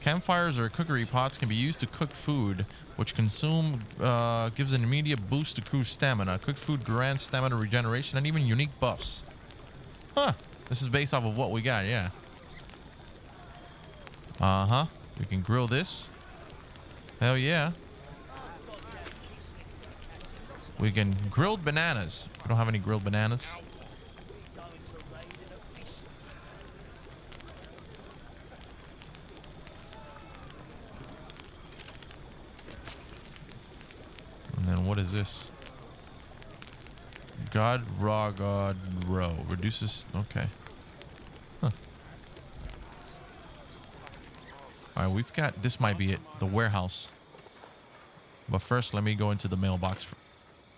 Campfires or cookery pots can be used to cook food, which consume uh, gives an immediate boost to crew stamina. Cooked food grants stamina regeneration and even unique buffs. Huh. This is based off of what we got, yeah. Uh-huh. We can grill this. Hell yeah. We can grilled bananas. We don't have any grilled bananas. And then what is this? God raw god row reduces okay. All right, we've got this might be it, the warehouse. But first, let me go into the mailbox, for,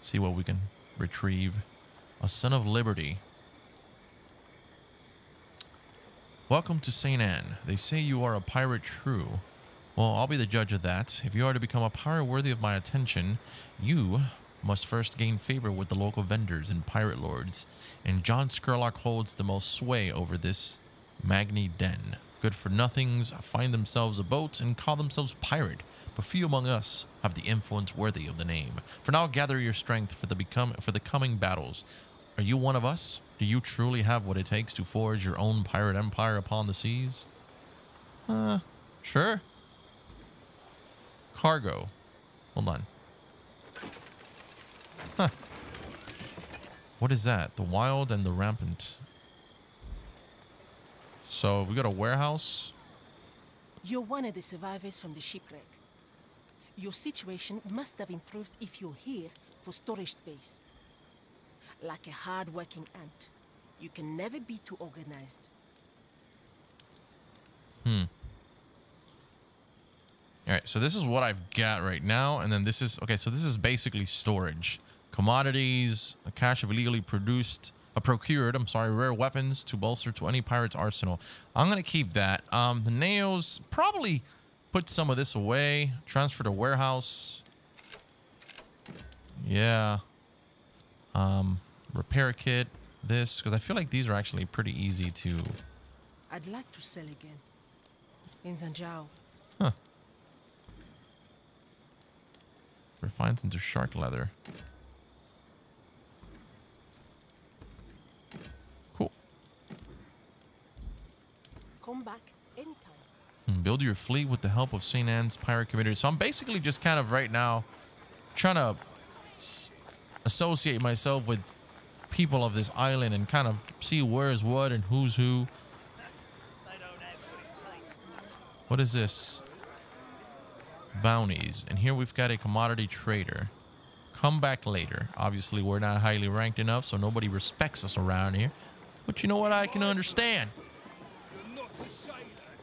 see what we can retrieve. A son of liberty. Welcome to St. Anne. They say you are a pirate true. Well, I'll be the judge of that. If you are to become a pirate worthy of my attention, you must first gain favor with the local vendors and pirate lords, and John Scurlock holds the most sway over this Magni Den. Good for nothings find themselves a boat and call themselves pirate, but few among us have the influence worthy of the name. For now, gather your strength for the become for the coming battles. Are you one of us? Do you truly have what it takes to forge your own pirate empire upon the seas? Uh, sure. Cargo. Hold on. Huh. What is that? The wild and the rampant. So we got a warehouse. You're one of the survivors from the shipwreck. Your situation must have improved if you're here for storage space. Like a hard-working ant, you can never be too organized. Hmm. All right, so this is what I've got right now, and then this is okay. So this is basically storage, commodities, a cache of illegally produced, procured. I'm sorry, rare weapons to bolster to any pirate's arsenal. I'm gonna keep that. Um, the nails probably put some of this away. Transfer to warehouse. Yeah. Um, repair kit. This because I feel like these are actually pretty easy to. I'd like to sell again. In Zanjiao. Huh. Refines into shark leather. Come back anytime. Hmm, Build your fleet with the help of St. Anne's pirate community. So I'm basically just kind of right now trying to associate myself with people of this island and kind of see where's what and who's who. What is this? Bounties. And here we've got a commodity trader. Come back later. Obviously, we're not highly ranked enough, so nobody respects us around here. But you know what? I can understand.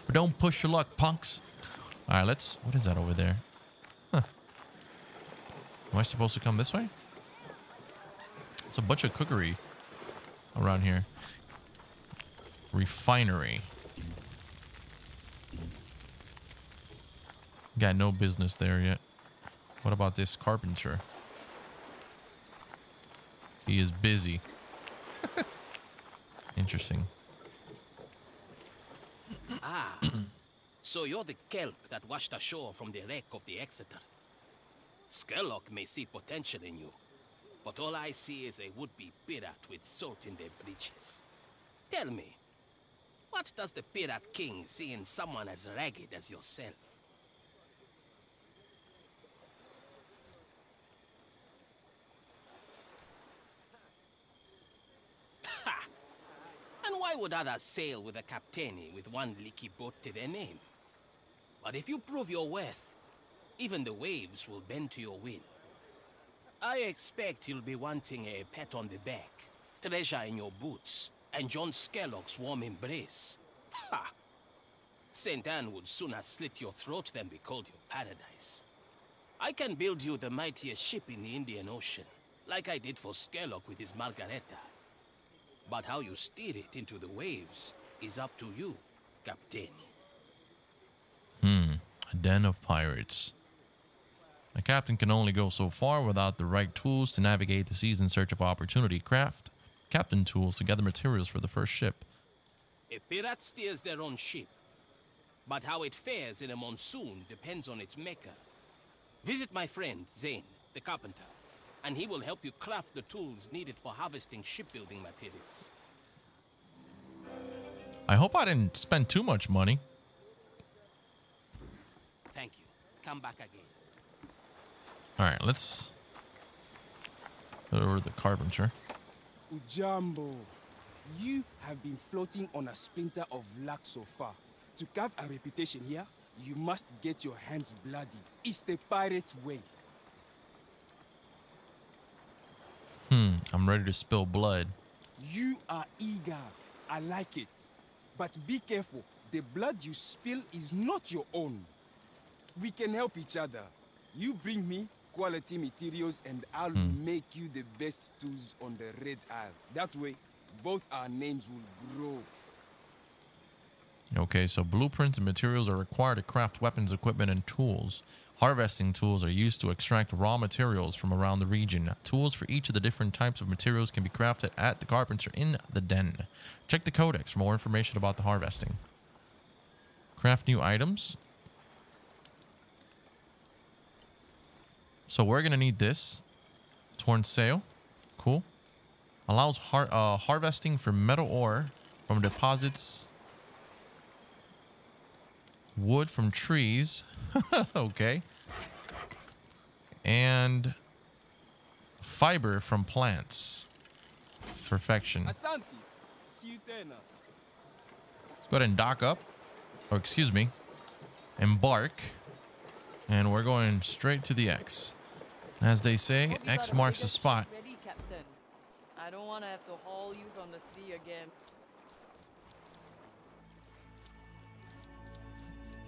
But don't push your luck, punks. All right, let's... What is that over there? Huh. Am I supposed to come this way? It's a bunch of cookery around here. Refinery. Got no business there yet. What about this carpenter? He is busy. <laughs> Interesting. Ah, so you're the kelp that washed ashore from the wreck of the Exeter. Scurlock may see potential in you, but all I see is a would-be pirate with salt in their breeches. Tell me, what does the pirate king see in someone as ragged as yourself? And why would others sail with a captaini with one leaky boat to their name? But if you prove your worth, even the waves will bend to your will. I expect you'll be wanting a pat on the back, treasure in your boots, and John Scurlock's warm embrace. Ha! St. Anne would sooner slit your throat than be called your paradise. I can build you the mightiest ship in the Indian Ocean, like I did for Skellock with his Margareta. But how you steer it into the waves is up to you, Captain. Hmm. A den of pirates. A captain can only go so far without the right tools to navigate the seas in search of opportunity. Craft captain tools to gather materials for the first ship. A pirate steers their own ship. But how it fares in a monsoon depends on its maker. Visit my friend, Zane, the carpenter, and he will help you craft the tools needed for harvesting shipbuilding materials. I hope I didn't spend too much money. Thank you. Come back again. All right, let's go over to the carpenter. Ujambo, you have been floating on a splinter of luck so far. To carve a reputation here, you must get your hands bloody. It's the pirate way. Hmm, I'm ready to spill blood. You are eager. I like it. But be careful. The blood you spill is not your own. We can help each other. You bring me quality materials and I'll Hmm. make you the best tools on the Red Isle. That way, both our names will grow. Okay, so blueprints and materials are required to craft weapons, equipment, and tools. Harvesting tools are used to extract raw materials from around the region. Tools for each of the different types of materials can be crafted at the carpenter in the den. Check the codex for more information about the harvesting. Craft new items. So we're gonna need this. Torn sail. Cool. Allows har uh, harvesting for metal ore from deposits. Wood from trees. <laughs> okay. And fiber from plants. Perfection. Asante. See you there. Let's go ahead and dock up. Or excuse me. Embark. And we're going straight to the X. As they say, X marks the spot. Ready, I don't want to have to haul you from the sea again.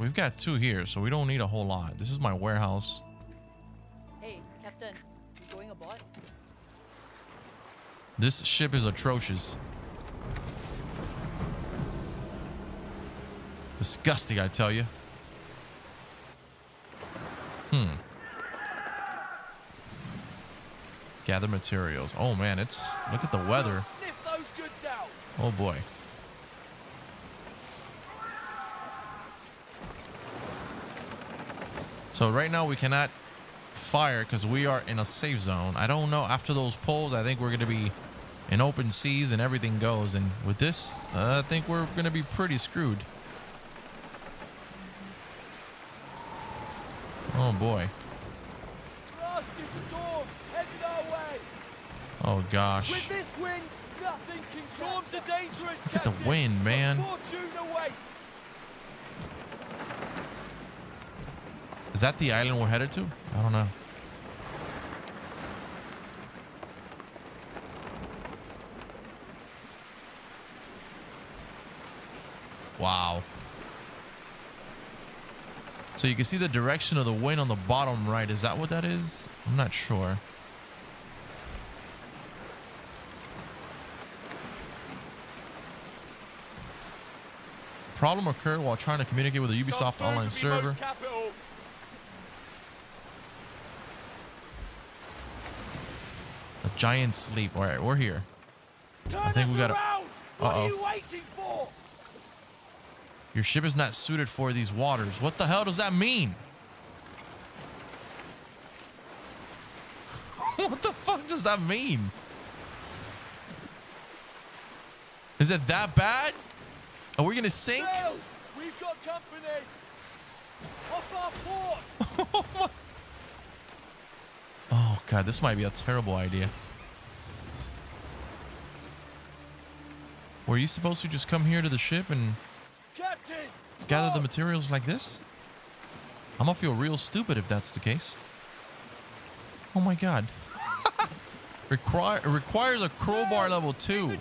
We've got two here, so we don't need a whole lot. This is my warehouse. Hey, Captain, you going aboard? This ship is atrocious. Disgusting, I tell you. Hmm. Gather materials. Oh man, it's look at the weather. Sniff those goods out. Oh boy. So right now we cannot fire because we are in a safe zone. I don't know. After those poles, I think we're going to be in open seas and everything goes. And with this, uh, I think we're going to be pretty screwed. Oh boy. Blasted storm headed our way. Oh gosh. With this wind, nothing can storms are dangerous. Look at the Captain, wind, but man. Fortune awaits. Is that the island we're headed to? I don't know. Wow. So you can see the direction of the wind on the bottom right. Is that what that is? I'm not sure. Problem occurred while trying to communicate with the Ubisoft online server. Capital. Giant sleep. All right, we're here. I think we got to. Around. What are you Uh-oh. Your ship is not suited for these waters. What the hell does that mean? <laughs> what the fuck does that mean? Is it that bad? Are we gonna sink? Sails, we've got company. Off our port. <laughs> Oh god, this might be a terrible idea. Were you supposed to just come here to the ship and Captain. gather the materials like this? I'm gonna feel real stupid if that's the case. Oh my god. <laughs> Require requires a crowbar level two.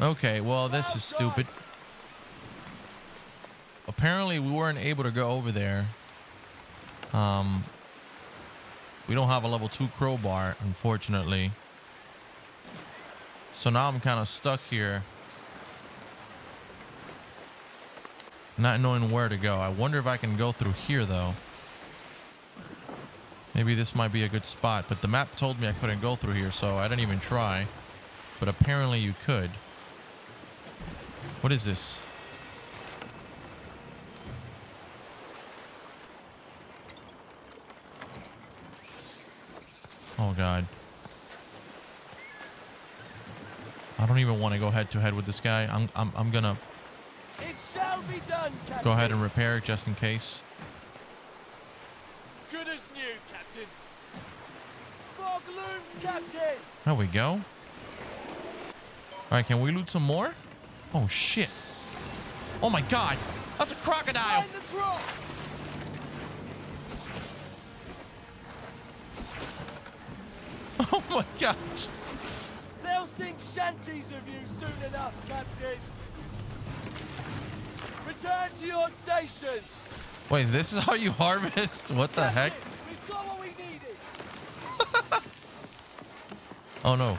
Okay, well this is stupid. Apparently we weren't able to go over there. Um we don't have a level two crowbar, unfortunately. So now I'm kind of stuck here. Not knowing where to go. I wonder if I can go through here though. Maybe this might be a good spot, but the map told me I couldn't go through here, so I didn't even try. But apparently you could. What is this? Oh god. I don't even want to go head to head with this guy. I'm I'm I'm gonna It shall be done, go ahead and repair it just in case. Good as new, Captain. Looms, Captain. There we go. Alright, can we loot some more? Oh shit. Oh my god! That's a crocodile! Find the drop. <laughs> Oh my gosh! They'll sing shanties of you soon enough, Captain. Return to your station. Wait, this is how you harvest? What the heck? We've got what we needed. <laughs> Oh no.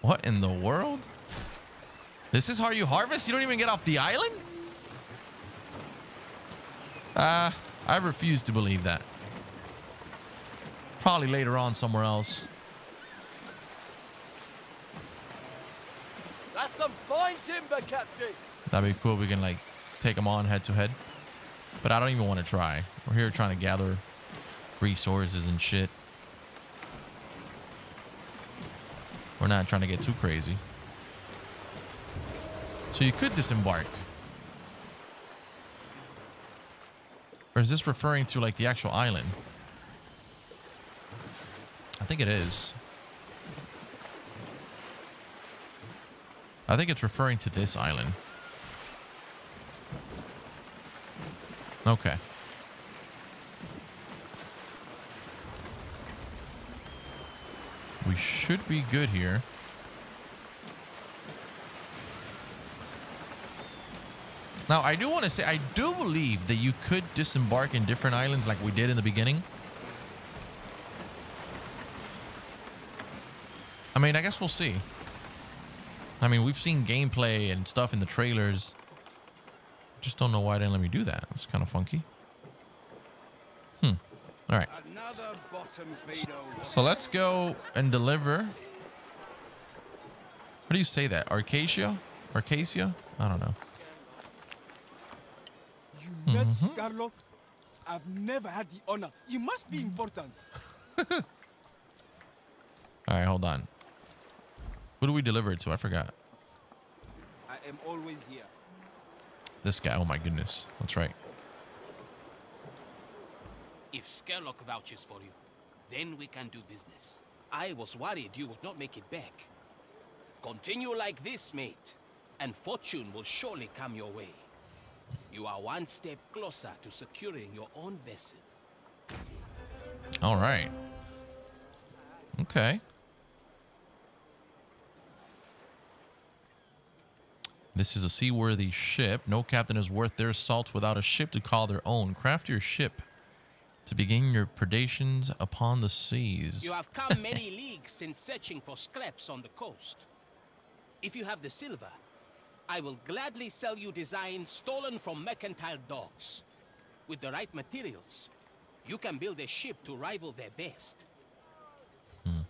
What in the world? This is how you harvest? You don't even get off the island? Ah, I refuse to believe that. Probably later on somewhere else. That's some fine timber, Captain. That'd be cool. We can like take them on head to head. But I don't even want to try. We're here trying to gather resources and shit. We're not trying to get too crazy. So you could disembark. Or is this referring to like the actual island? I think it is. I think it's referring to this island. Okay. We should be good here. Now, I do want to say, I do believe that you could disembark in different islands like we did in the beginning. Mean, I guess we'll see. I mean, we've seen gameplay and stuff in the trailers. Just don't know why they didn't let me do that. It's kind of funky. Hmm. All right. Feeder. So let's go and deliver. How do you say that? Arcasia? Arcasia? I don't know. You met Scurlock? I've never had the honor. You must be important. <laughs> All right, hold on. Who do we deliver it to? I forgot. I am always here. This guy. Oh my goodness. That's right. If Scurlock vouches for you, then we can do business. I was worried you would not make it back. Continue like this, mate, and fortune will surely come your way. You are one step closer to securing your own vessel. All right. Okay. This is a seaworthy ship. No captain is worth their salt without a ship to call their own. Craft your ship to begin your predations upon the seas. You have come many <laughs> leagues since searching for scraps on the coast. If you have the silver, I will gladly sell you designs stolen from mercantile docks. With the right materials, you can build a ship to rival their best. Hmm.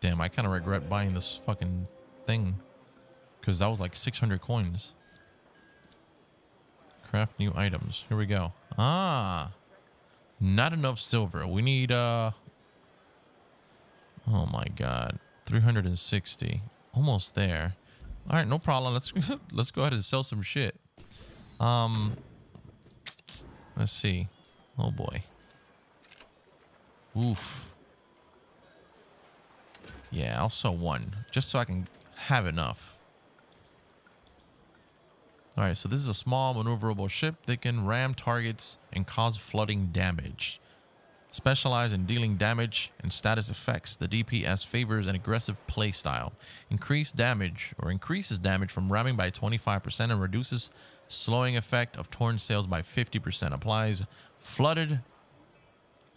Damn, I kind of regret buying this fucking thing. Because that was like 600 coins. Craft new items. Here we go. Ah. Not enough silver. We need, uh... Oh my god. 360. Almost there. All right, no problem. Let's <laughs> let's go ahead and sell some shit. Um, let's see. Oh boy. Oof. Yeah, I'll sell one just so I can have enough. All right, so this is a small maneuverable ship that can ram targets and cause flooding damage. Specialize in dealing damage and status effects. The DPS favors an aggressive playstyle. Increased damage or increases damage from ramming by 25% and reduces slowing effect of torn sails by 50%. Applies flooded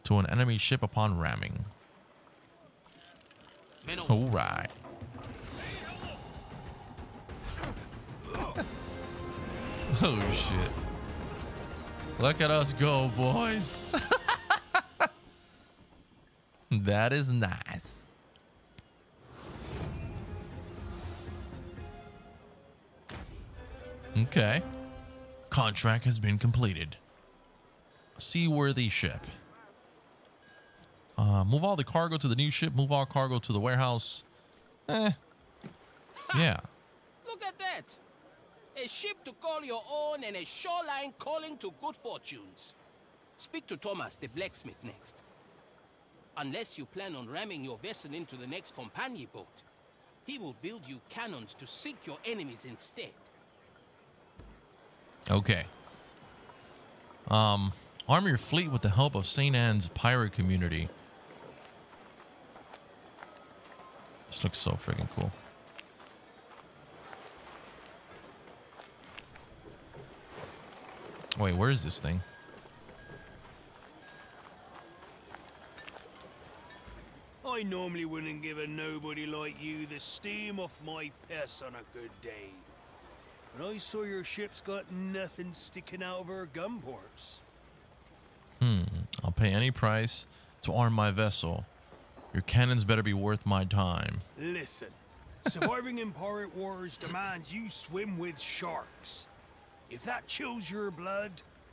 to an enemy ship upon ramming. All right. <laughs> Oh shit. Look at us go, boys. <laughs> that is nice. Okay. Contract has been completed. Seaworthy ship. Uh, move all the cargo to the new ship. Move all cargo to the warehouse. Eh. Yeah. A ship to call your own and a shoreline calling to good fortunes. Speak to Thomas, the blacksmith, next. Unless you plan on ramming your vessel into the next companion boat, he will build you cannons to sink your enemies instead. Okay. Um, arm your fleet with the help of St. Anne's pirate community. This looks so freaking cool. Wait, where is this thing? I normally wouldn't give a nobody like you the steam off my piss on a good day. But I saw your ship's got nothing sticking out of her gun ports. Hmm. I'll pay any price to arm my vessel. Your cannons better be worth my time. Listen, Surviving in pirate wars demands you swim with sharks. If that chills your blood,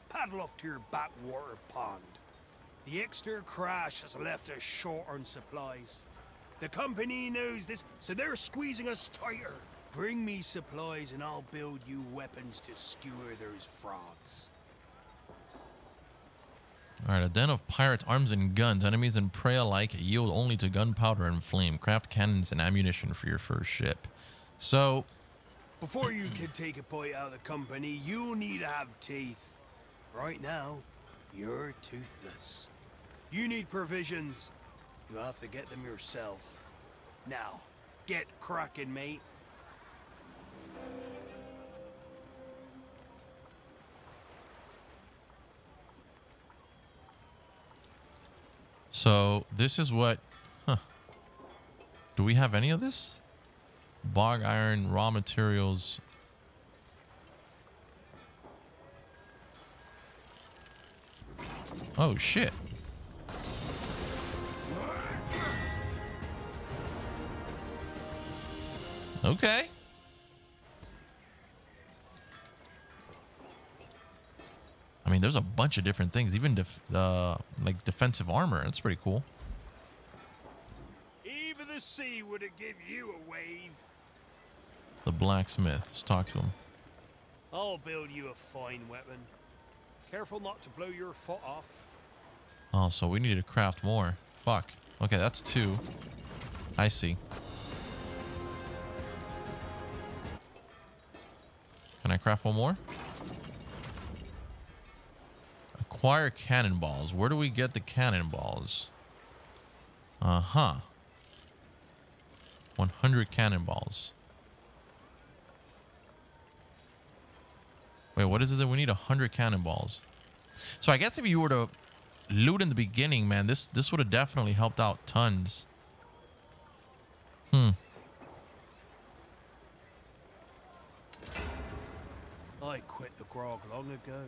paddle off to your backwater pond. The Exeter crash has left us short on supplies. The company knows this, so they're squeezing us tighter. Bring me supplies and I'll build you weapons to skewer those frogs. Alright, a den of pirates, arms and guns. Enemies and prey alike yield only to gunpowder and flame. Craft cannons and ammunition for your first ship. So, Before you can take a bite out of the company, you'll need to have teeth. Right now, you're toothless. You need provisions. You'll have to get them yourself. Now, get cracking, mate. so this is what. Huh. Do we have any of this? Bog iron, raw materials. Oh shit. Okay. I mean, there's a bunch of different things, even def uh, like defensive armor. That's pretty cool. The sea would have give you a wave. The blacksmith. Let's talk to him. I'll build you a fine weapon. Careful not to blow your foot off. Oh, so we need to craft more. Fuck. Okay, that's two. I see. Can I craft one more? Acquire cannonballs. Where do we get the cannonballs? Uh-huh. 100 cannonballs. Wait, what is it that we need 100 cannonballs? So I guess if you were to loot in the beginning, man, this this would have definitely helped out tons. Hmm. I quit the grog long ago.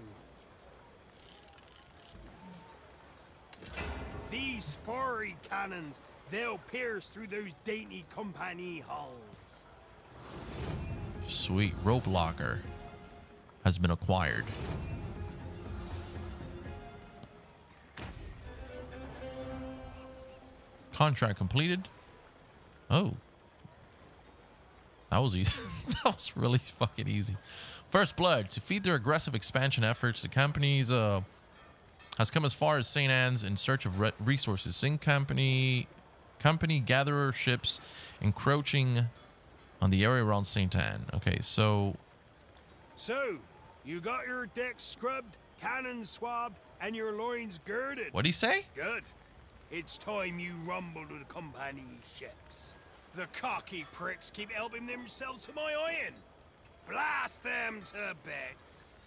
These fiery cannons, they'll pierce through those dainty company hulls. Sweet. Rope locker has been acquired. Contract completed. Oh. That was easy. <laughs> that was really fucking easy. First Blood. To feed their aggressive expansion efforts, the company's uh, has come as far as St. Anne's in search of re resources. Sing Company company gatherer ships encroaching on the area around St. Anne. Okay, so So, you got your decks scrubbed, cannons swabbed, and your loins girded. what'd he say? Good. It's time you rumble to the company ships. The cocky pricks keep helping themselves to my iron. Blast them to bits.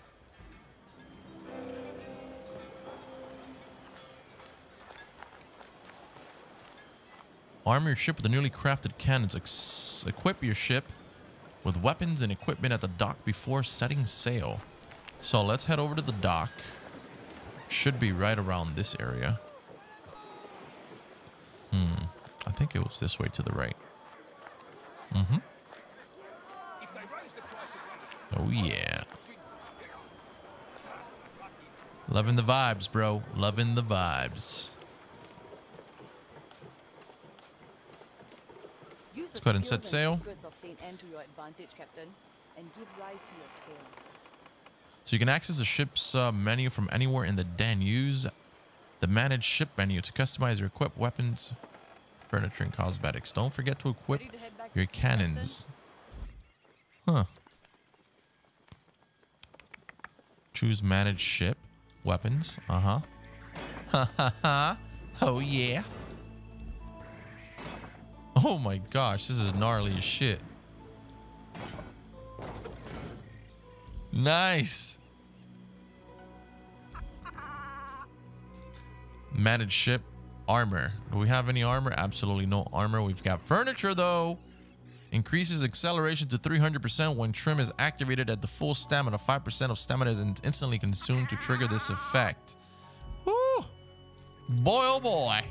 Arm your ship with the newly crafted cannons. Ex equip your ship with weapons and equipment at the dock before setting sail. So let's head over to the dock. Should be right around this area. Hmm. I think it was this way to the right. Mm-hmm. Oh, yeah. Loving the vibes, bro. Loving the vibes. Use Let's go ahead and set sail. secrets of Saint Anne to your advantage, Captain, and give rise to your tale. So you can access the ship's uh, menu from anywhere in the den. Use the manage ship menu to customize your equip weapons, furniture, and cosmetics. Don't forget to equip to your to sea, Captain? cannons. Huh. Choose manage ship weapons. Uh-huh. <laughs> Ha ha ha. Oh yeah. Oh my gosh, this is gnarly as shit. Nice. Managed ship armor. Do we have any armor? Absolutely no armor. We've got furniture though. Increases acceleration to 300% when trim is activated at the full stamina. 5% of stamina is in- instantly consumed to trigger this effect. Woo! Boy, oh boy.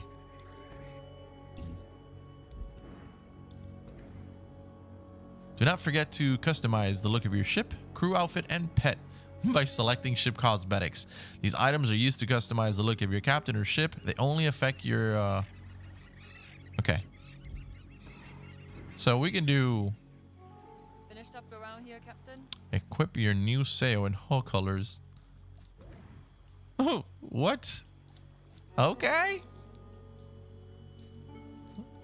Do not forget to customize the look of your ship, crew outfit, and pet <laughs> by selecting ship cosmetics. These items are used to customize the look of your captain or ship. They only affect your... Uh... Okay. So we can do... Finished up around here, Captain? Equip your new sail in hull colors. Oh, what? Okay.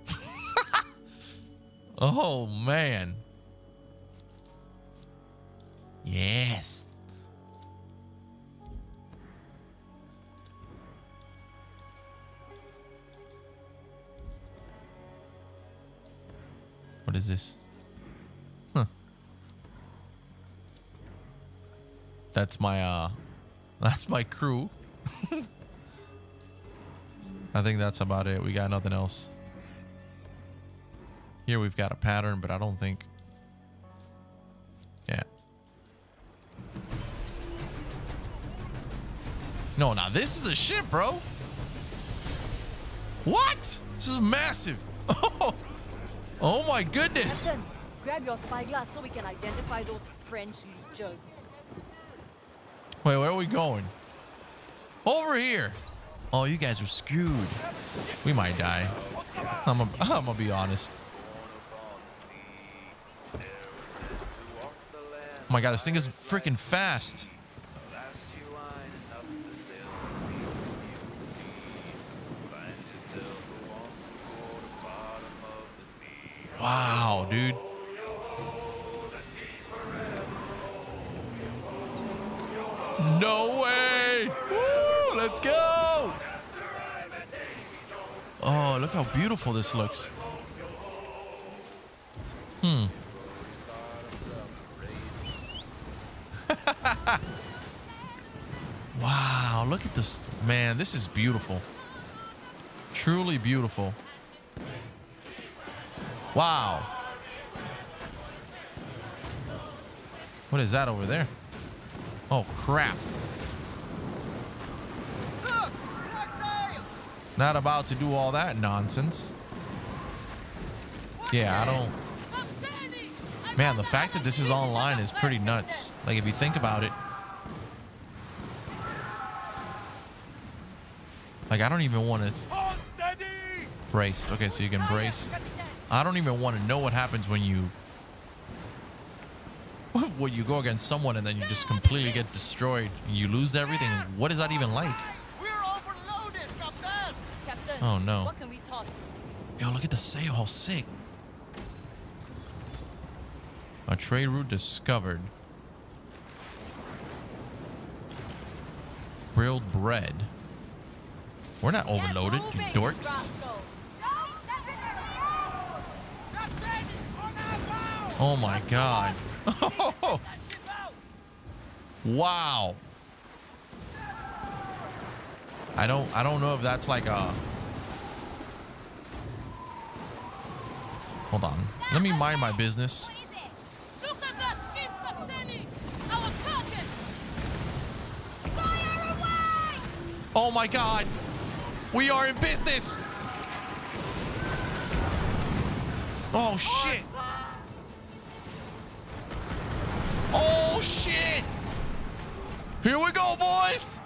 <laughs> oh, man. Yes. What is this? Huh. That's my uh <laughs> that's my crew. <laughs> I think that's about it. We got nothing else. Here we've got a pattern, but I don't think No, now this is a ship, bro. What? This is massive. <laughs> Oh, oh my goodness. Captain, grab your spyglass so we can identify those French leechers. Wait, where are we going? Over here. Oh, you guys are screwed. We might die. I'm gonna <laughs> I'm gonna be honest. Oh my god, this thing is freaking fast. Wow, dude. No way! Woo, let's go! Oh, look how beautiful this looks. Hmm. <laughs> wow, look at this. Man, this is beautiful. Truly beautiful. Wow. What is that over there? Oh, crap. Not about to do all that nonsense. Yeah, I don't... Man, the fact that this is online is pretty nuts. Like, if you think about it. Like, I don't even want to... Braced. Okay, so you can brace. I don't even want to know what happens when you... <laughs> when you go against someone and then you just completely get destroyed. And you lose everything. What is that even like? Captain, Oh, no. what can we toss? Yo, look at the sail. How sick. A trade route discovered. Grilled bread. We're not overloaded, you dorks. Oh my god. Oh. <laughs> wow. I don't I don't know if that's like a Hold on. Let me mind my business. Oh my god. We are in business. Oh shit. Shit. Here we go, boys.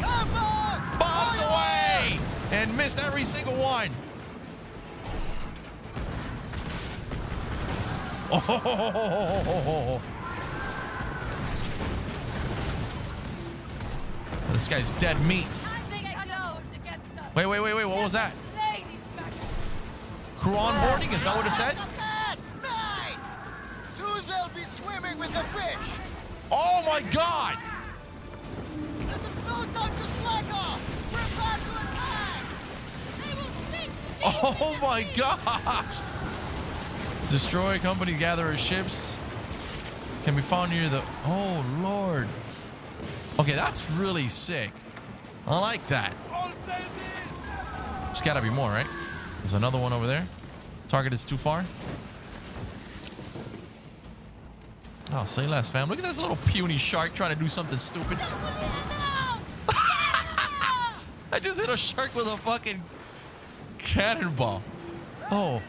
Bombs away. And missed every single one. Oh. <laughs> This guy's dead meat. Wait, wait, wait, wait. What was that? Crew onboarding? Is that what it said? Oh they will sink! Oh my gosh! Destroy company gatherer ships. Can be found near the. Oh lord. Okay, that's really sick. I like that. There's gotta be more, right? There's another one over there. Target is too far. Oh, say less, fam. Look at this little puny shark trying to do something stupid. <laughs> I just hit a shark with a fucking cannonball. Oh.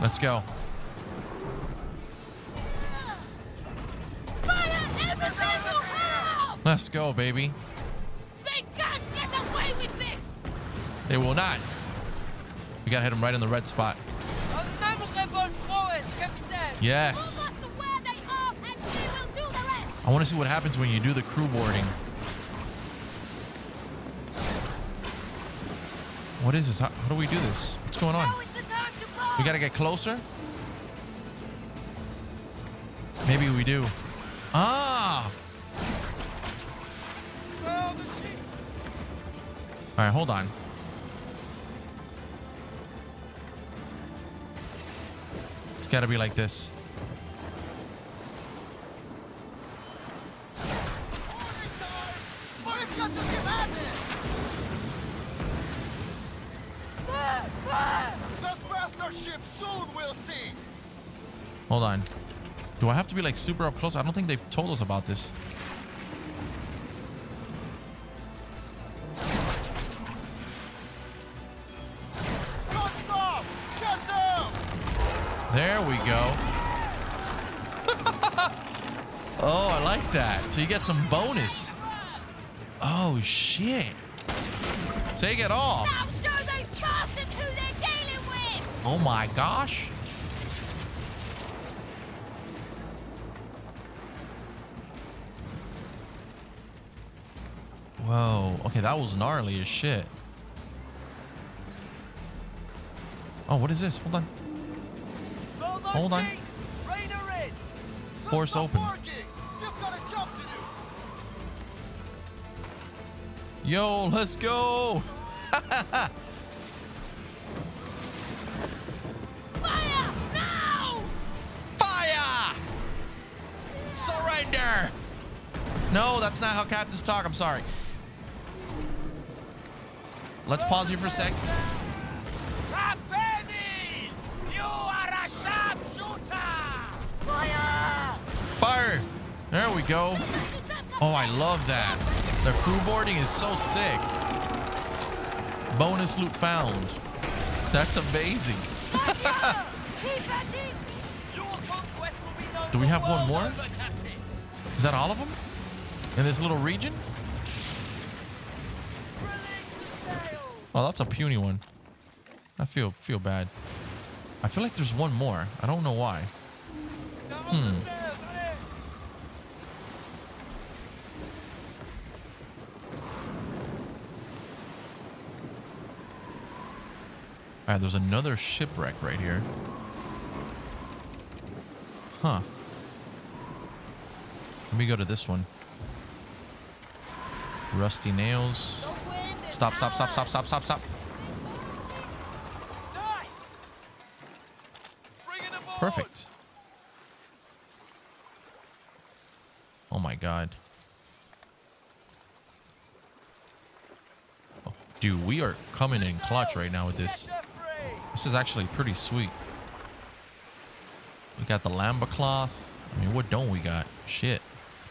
Let's go. Let's go, baby. They can't get away with this. They will not. We gotta hit him right in the red spot. Yes. I want to see what happens when you do the crew boarding. What is this? How, how do we do this? What's going on? We gotta get closer? Maybe we do. Ah! Well, the ship. All right, hold on. Bastard ships soon we'll see! Hold on. Do I have to be like super up close? I don't think they've told us about this. That. So you get some bonus. Oh, shit. Take it off. Now show those bastards who they're dealing with! Oh my gosh. Whoa. Okay, that was gnarly as shit. Oh, what is this? Hold on. Hold on. Force open. Yo, let's go. Fire! Now! Fire! Surrender! No, that's not how captains talk. I'm sorry. Let's pause here for a sec. You are a sharpshooter! Fire! Fire! There we go. Oh, I love that. The crew boarding is so sick. Bonus loot found. That's amazing. <laughs> Do we have one more? Is that all of them? In this little region? Oh, that's a puny one. I feel feel bad. I feel like there's one more. I don't know why. Hmm. All right, there's another shipwreck right here. Huh. Let me go to this one. Rusty nails. Stop, stop, stop, stop, stop, stop, stop. Perfect. Oh my god. Oh, dude, we are coming in clutch right now with this. This is actually pretty sweet. We got the lamba cloth. I mean, what don't we got? Shit.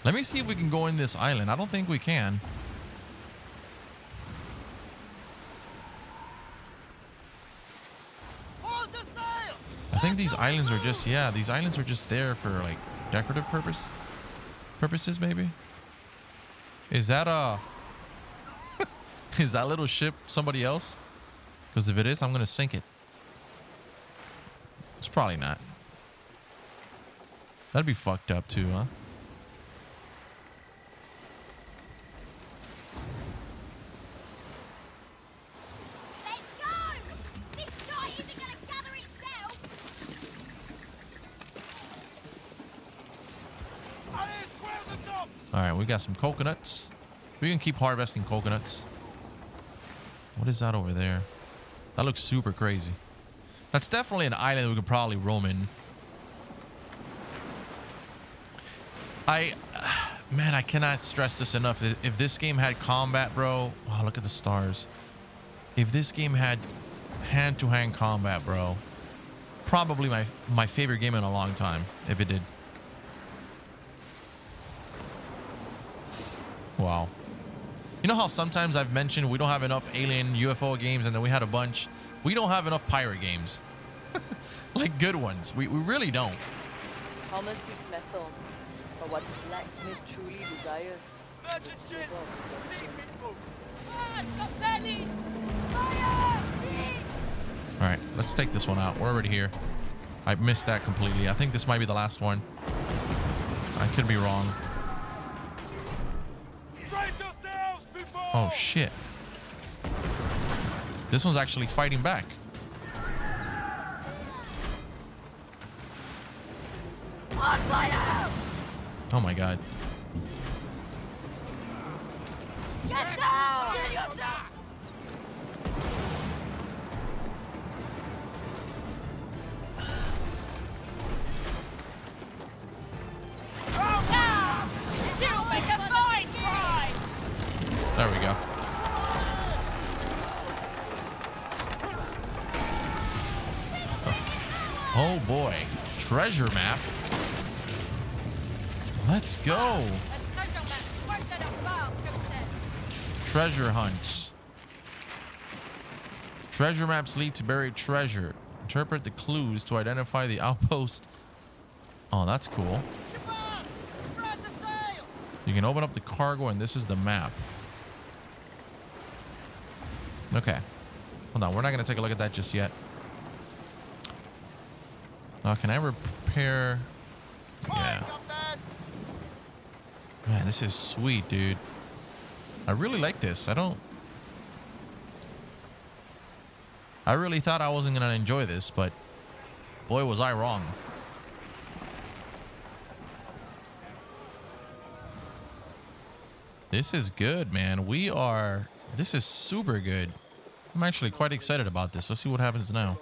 Let me see if we can go in this island. I don't think we can. I think these islands are just yeah, these islands are just there for like decorative purpose purposes maybe. Is that uh, a <laughs> is that little ship somebody else? Because if it is, I'm gonna sink it. It's probably not. That'd be fucked up too, huh? Let's go! This shite isn't gonna gather itself! All right, we got some coconuts. We can keep harvesting coconuts. What is that over there? That looks super crazy. That's definitely an island we could probably roam in. I, <sighs> man, I cannot stress this enough. If this game had combat, bro, wow, look at the stars. If this game had hand-to-hand combat, bro, probably my my favorite game in a long time. If it did. Wow. You know how sometimes I've mentioned we don't have enough alien UFO games and then we had a bunch? We don't have enough pirate games. <laughs> like good ones. We, we really don't. Armor suits metals, but what the blacksmith truly desires is a silver of Fire, Captain! Fire! All right, let's take this one out. We're already here. I missed that completely. I think this might be the last one. I could be wrong. Brace yourselves, people! Oh, shit. This one's actually fighting back. Oh my god. Treasure map. Let's go. Treasure hunts. Treasure maps lead to buried treasure. Interpret the clues to identify the <laughs> outpost. Oh, that's cool. You can open up the cargo and this is the map. Okay. Hold on. We're not going to take a look at that just yet. Now, can I repair? Yeah. Man, this is sweet, dude. I really like this. I don't... I really thought I wasn't going to enjoy this, but boy, was I wrong. This is good, man. We are... This is super good. I'm actually quite excited about this. Let's see what happens now.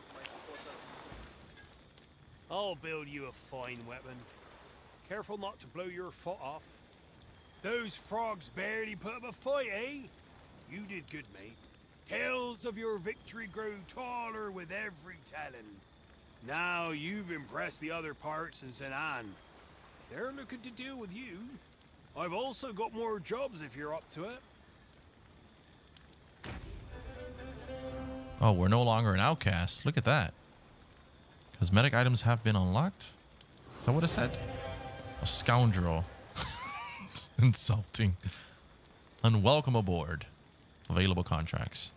I'll build you a fine weapon. Careful not to blow your foot off. Those frogs barely put up a fight, eh? You did good, mate. Tales of your victory grow taller with every telling. Now you've impressed the other pirates in St. They're looking to deal with you. I've also got more jobs if you're up to it. Oh, we're no longer an outcast. Look at that. Cosmetic items have been unlocked. Is that what it said? A scoundrel. <laughs> Insulting. Unwelcome aboard. Available contracts.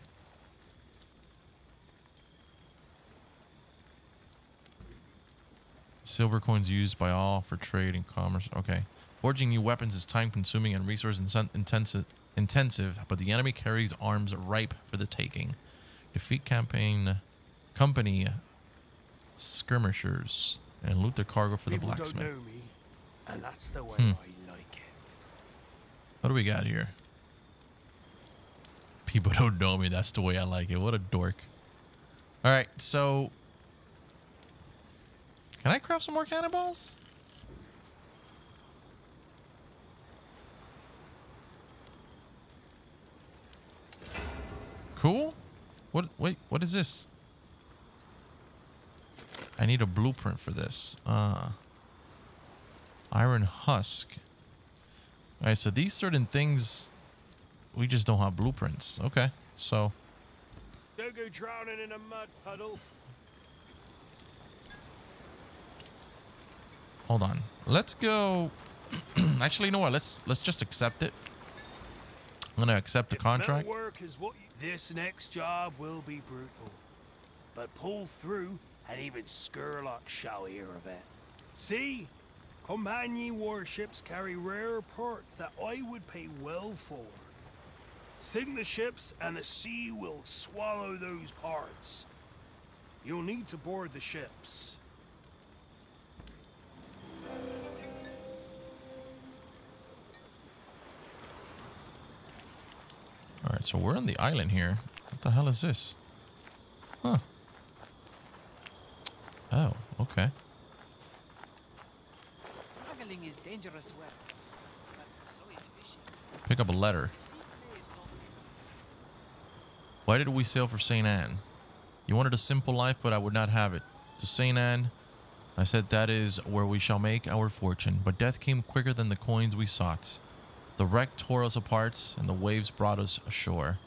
Silver coins used by all for trade and commerce. Okay. Forging new weapons is time consuming and resource intensive, intensive, but the enemy carries arms ripe for the taking. Defeat campaign company skirmishers and loot their cargo for People the blacksmith. don't know me, and that's the way Hmm. I like it. What do we got here? People <laughs> don't know me. That's the way I like it. What a dork. All right, so can I craft some more cannonballs? Cool. What? Wait. What is this? I need a blueprint for this. Uh, iron husk. All right, so these certain things, we just don't have blueprints. Okay, so Don't go drowning in a mud puddle. hold on. Let's go. <clears throat> Actually, you know what? Let's let's just accept it. I'm gonna accept the contract. Work is what you- this next job will be brutal, but pull through, and even Scurlock shall hear of it. See, companion warships carry rare parts that I would pay well for. Sink the ships, and the sea will swallow those parts. You'll need to board the ships. All right, so we're on the island here. What the hell is this? Huh. Oh, okay. Smuggling is dangerous work, but so is fishing. Pick up a letter. Why did we sail for St. Anne? You wanted a simple life, but I would not have it. To St. Anne, I said that is where we shall make our fortune, but death came quicker than the coins we sought. The wreck tore us apart, and the waves brought us ashore.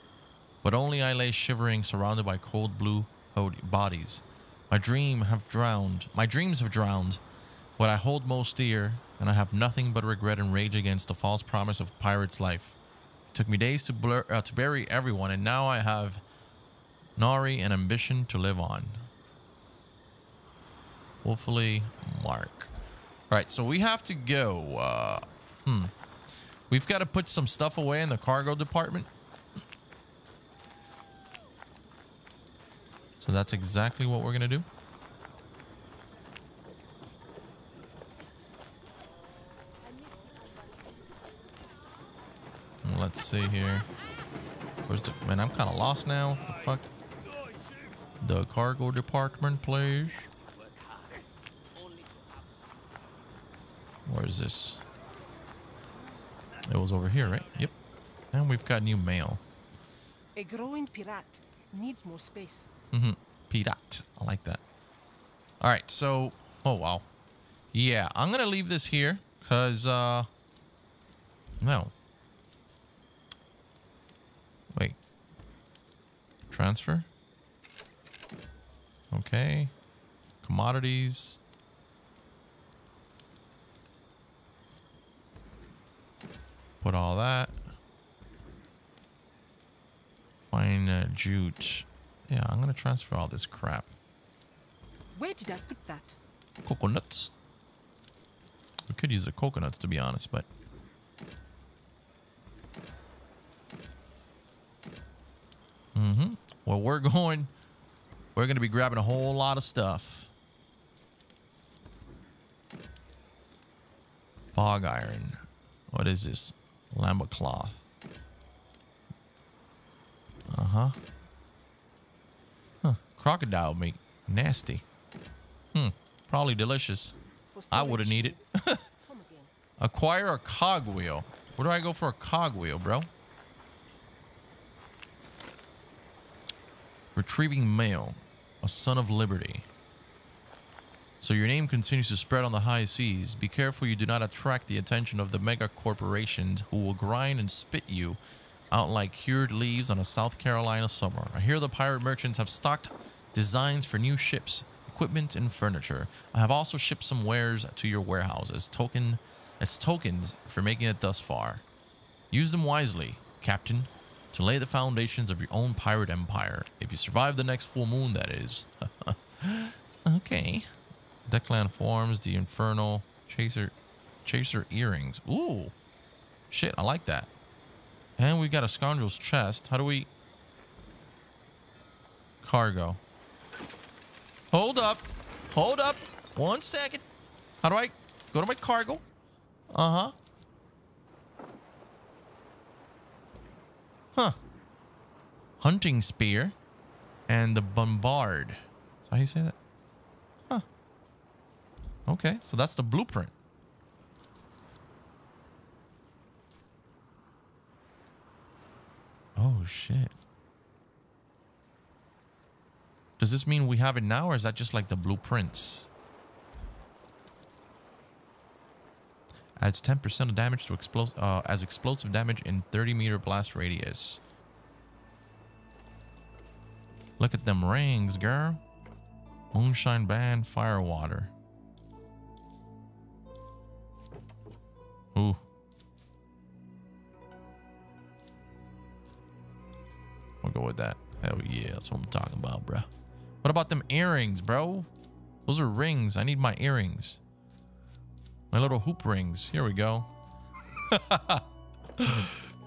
But only I lay shivering, surrounded by cold blue bodies. My dream have drowned. My dreams have drowned. What I hold most dear, and I have nothing but regret and rage against the false promise of pirate's life. It took me days to blur, uh, to bury everyone, and now I have Nari and ambition to live on. Hopefully, Mark. All right, so we have to go. Uh, hmm. We've got to put some stuff away in the cargo department. So that's exactly what we're going to do. Let's see here. Where's the... Man, I'm kind of lost now. The fuck? The cargo department, please. Where is this? It was over here, right? Yep. And we've got new mail. A growing pirate needs more space. Mm-hmm. Pirate. I like that. All right, so... Oh, wow. Yeah, I'm going to leave this here because... uh No. Wait. Transfer? Okay. Commodities. Put all that. Fine uh, jute. Yeah, I'm gonna transfer all this crap. Where did I put that? Coconuts. We could use the coconuts to be honest, but Mm-hmm. Well, we're going. We're going to be grabbing a whole lot of stuff. Bog iron. What is this? Lamba cloth. Uh-huh. Crocodile meat. Nasty. Hmm. Probably delicious. I would have needed. <laughs> Acquire a cogwheel. Where do I go for a cogwheel, bro? Retrieving mail. A son of liberty. So your name continues to spread on the high seas. Be careful you do not attract the attention of the mega corporations who will grind and spit you out like cured leaves on a South Carolina summer. I hear the pirate merchants have stocked designs for new ships, equipment, and furniture. I have also shipped some wares to your warehouses. Token as tokens for making it thus far. Use them wisely, Captain, to lay the foundations of your own pirate empire. If you survive the next full moon, that is. <laughs> okay. Declan forms, the infernal chaser chaser earrings. Ooh. Shit, I like that. And we got a scoundrel's chest. How do we cargo? Hold up. Hold up. One second. How do I go to my cargo? Uh-huh. Huh. Hunting spear and the bombard. Is how you say that? Huh. Okay, so that's the blueprint. Oh, shit. Does this mean we have it now, or is that just like the blueprints? Adds 10% of damage to explosive uh, as explosive damage in 30 meter blast radius. Look at them rings, girl. Moonshine band, fire water. Ooh. We'll go with that. Hell yeah, that's what I'm talking about, bro. What about them earrings, bro? Those are rings. I need my earrings. My little hoop rings. Here we go. <laughs>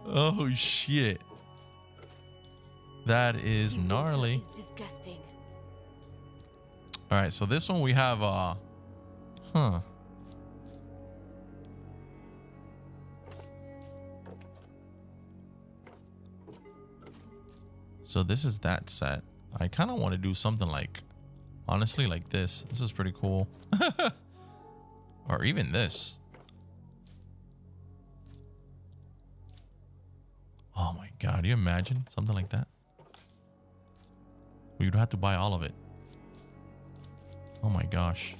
oh, shit. That is gnarly. Is disgusting. All right, so this one we have, uh, huh. So this is that set. I kind of want to do something like, honestly, like this. This is pretty cool. <laughs> or even this. Oh my God, you imagine something like that? We would have to buy all of it. Oh my gosh.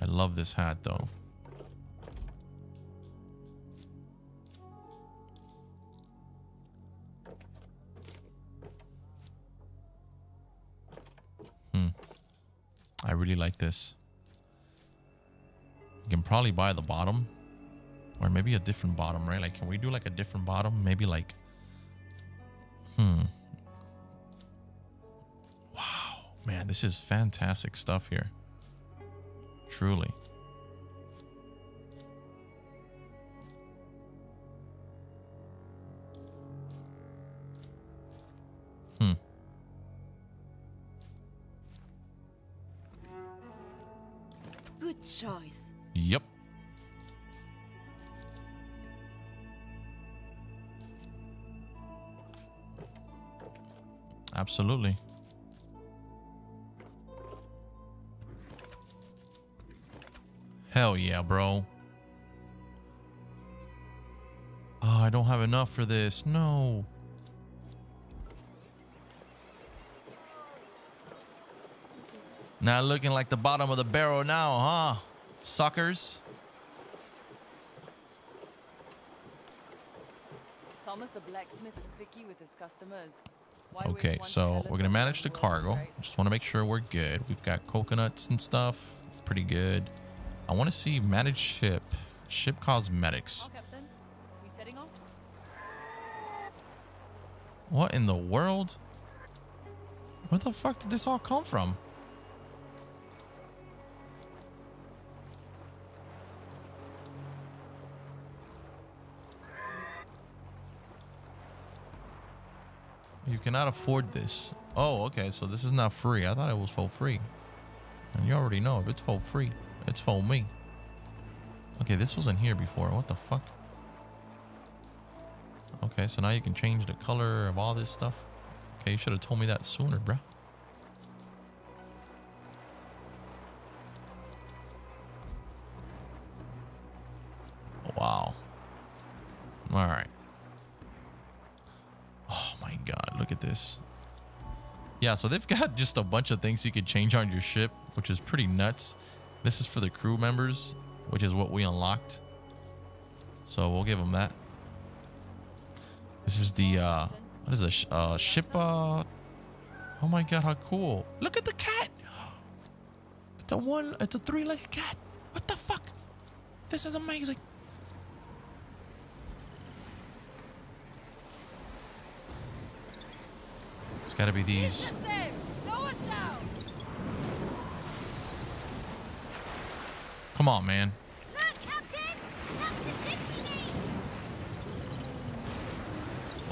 I love this hat though. I really like this. You can probably buy the bottom. Or maybe a different bottom, right? Like, can we do like a different bottom? Maybe like... Hmm. Wow. Man, this is fantastic stuff here. Truly. Choice. Yep. Absolutely. Hell yeah, bro. Oh, I don't have enough for this. No. Not looking like the bottom of the barrel now, huh? Suckers. Thomas the blacksmith is picky with his customers. Why Okay, so we're gonna manage the cargo. right? Just want to make sure we're good. We've got coconuts and stuff. Pretty good. I want to see manage ship. Ship cosmetics. We setting off? What in the world? Where the fuck did this all come from? Cannot afford this. Oh, okay. So this is not free. I thought it was for free. And you already know if it's for free, it's for me. Okay, this wasn't here before. What the fuck? Okay, so now you can change the color of all this stuff. Okay, you should have told me that sooner, bruh. Wow. All right. Oh my god, look at this. Yeah, so they've got <laughs> just a bunch of things you could change on your ship, which is pretty nuts. This is for the crew members, which is what we unlocked. So we'll give them that. This is the, uh, what is a sh uh, ship, uh, oh my god, how cool. Look at the cat. <gasps> It's a one, it's a three-legged cat. What the fuck? This is amazing. It's gotta be these. Come on, man.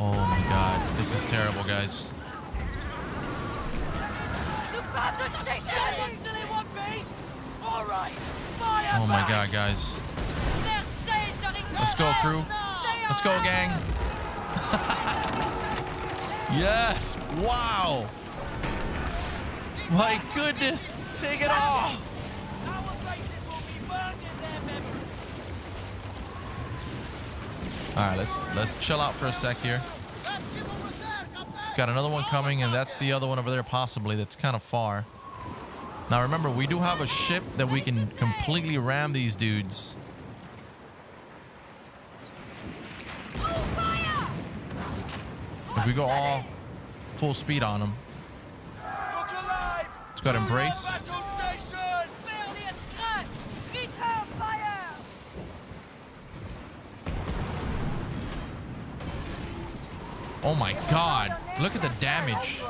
Oh my god, this is terrible, guys. Oh my god, guys. Let's go, crew. Let's go, gang. <laughs> yes! Wow! My goodness! Take it all! All right, let's let's chill out for a sec here. We've got another one coming, and that's the other one over there, possibly. That's kind of far. Now remember, we do have a ship that we can completely ram these dudes. If we go all full speed on them. Let's go ahead and brace. Oh my god. Look at the damage.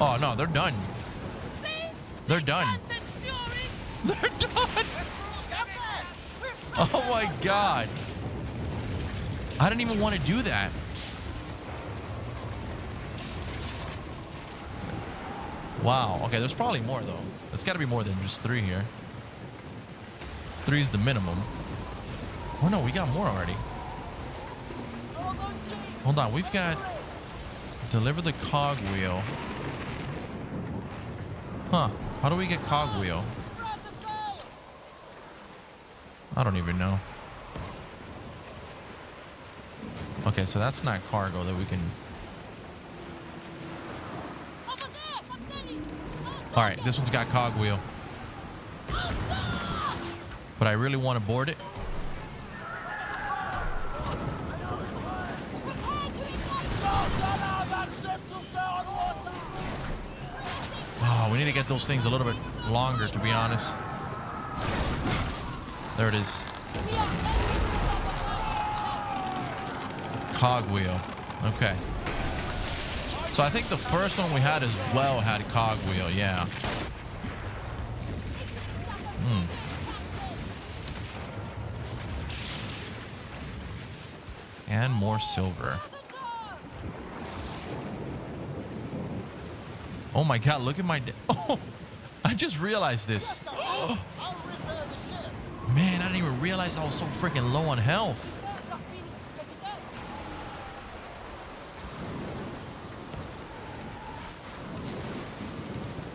Oh no, they're done. They're done. <laughs> They're done. <laughs> Oh my god. I didn't even want to do that. Wow. Okay, there's probably more though. It's got to be more than just three here. Three is the minimum. Oh no, we got more already. Hold on, we've got deliver the cogwheel. Huh? How do we get cogwheel? I don't even know. Okay, so that's not cargo that we can. All right, this one's got cogwheel. But I really want to board it. Oh, we need to get those things a little bit longer, to be honest. There it is. Cogwheel. Okay. So I think the first one we had as well had cogwheel, yeah. Hmm. And more silver. Oh my god, look at my... <laughs> Oh, I just realized this. Man, I didn't even realize I was so freaking low on health.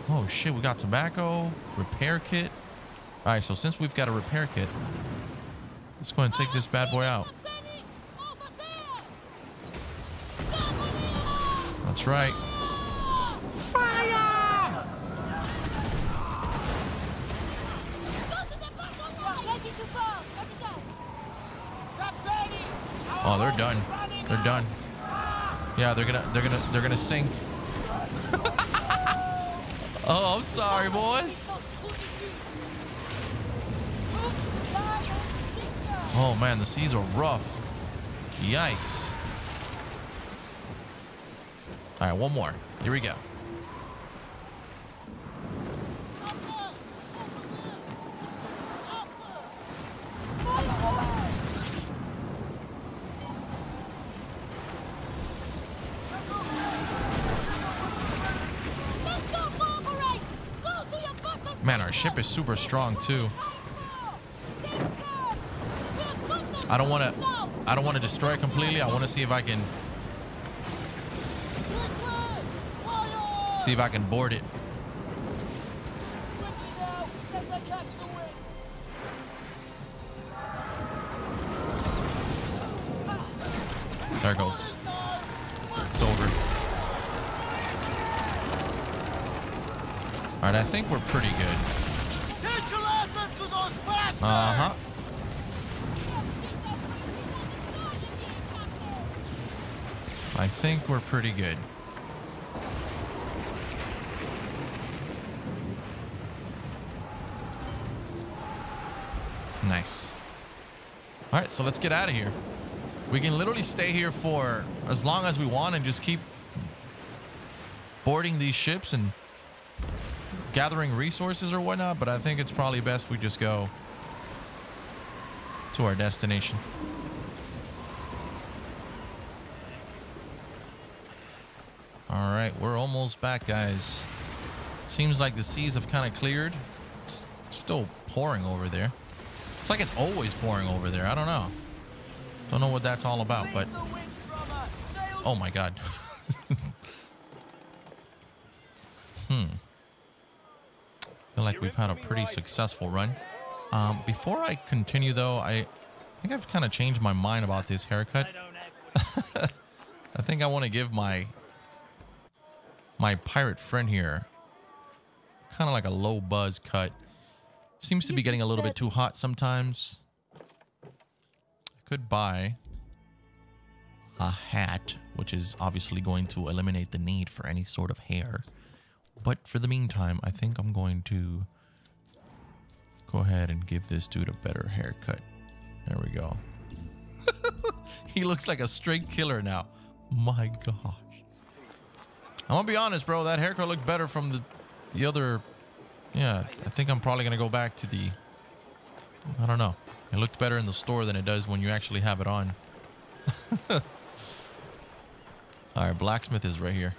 Oh shit, we got tobacco, repair kit. All right, so since we've got a repair kit, let's go ahead and take this bad boy out. That's right. Oh, they're done. They're done. Yeah, they're gonna, they're gonna, they're gonna sink. <laughs> oh, I'm sorry, boys. Oh man, the seas are rough. Yikes. All right, one more. Here we go. Ship is super strong too. I don't want to I don't want to destroy it completely. I want to see if I can see if I can board it. There it goes. It's over. All right, I think we're pretty good. Uh-huh. I think we're pretty good. Nice. All right, so let's get out of here. We can literally stay here for as long as we want and just keep boarding these ships and gathering resources or whatnot, but I think it's probably best we just go to our destination. All right, we're almost back, guys. Seems like the seas have kind of cleared. It's still pouring over there. It's like it's always pouring over there. I don't know. Don't know what that's all about, but... Oh my god. <laughs> hmm. feel like we've had a pretty successful run. Um, before I continue, though, I think I've kind of changed my mind about this haircut. <laughs> I think I want to give my my pirate friend here kind of like a low buzz cut. Seems to be getting a little bit too hot sometimes. I could buy a hat, which is obviously going to eliminate the need for any sort of hair. But for the meantime, I think I'm going to go ahead and give this dude a better haircut. There we go. <laughs> he looks like a straight killer now. My gosh. I'm gonna be honest, bro. That haircut looked better from the the other. Yeah, I think I'm probably gonna go back to the. I don't know. It looked better in the store than it does when you actually have it on. <laughs> All right, blacksmith is right here.